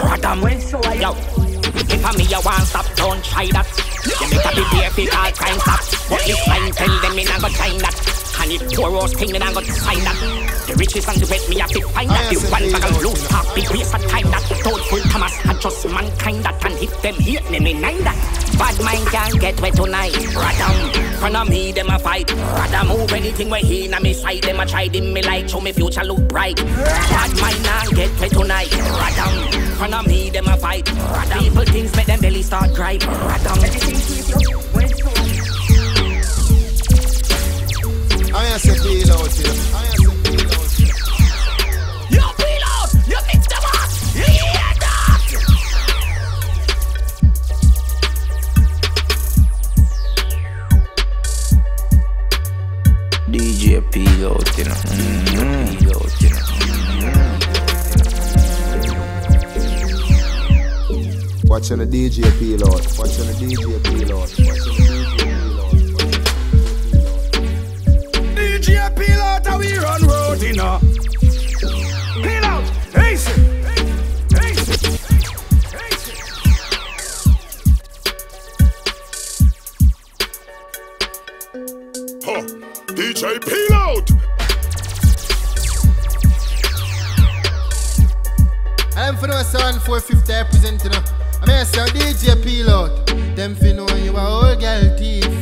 radam, yo. If I me you want stop, don't try that. You better be careful, all crime stop. But this time tell them me not go try that. And if poor house thing, then I got sign that. The richest and the wet me have to find that. The one bag of loose half big waste of time that. Thoughtful Thomas and just mankind that. And if them hate them, me nine that. Bad mind can't get wet tonight. Radam, front of me, them a fight. Rather move anything where he na me sight. Them a try dim me light, show me future look bright. Bad mind can't get wet tonight. Radam, front of me, them a fight. Radam, people things make them belly start gripe. Radam. I am say feel out here. I say feel out here. You feel out, you mix them up. You hear that? DJ Peelout, you know. Mm-hmm. Peelout, you know. Watching the DJ Peelout. Watching the DJ Peelout. Watching road, you know. Peelout, ace ace. Huh. DJ Peelout. I'm for no son 450 I present you. I mean, I say DJ Peelout. Them fi know you a old girl thief.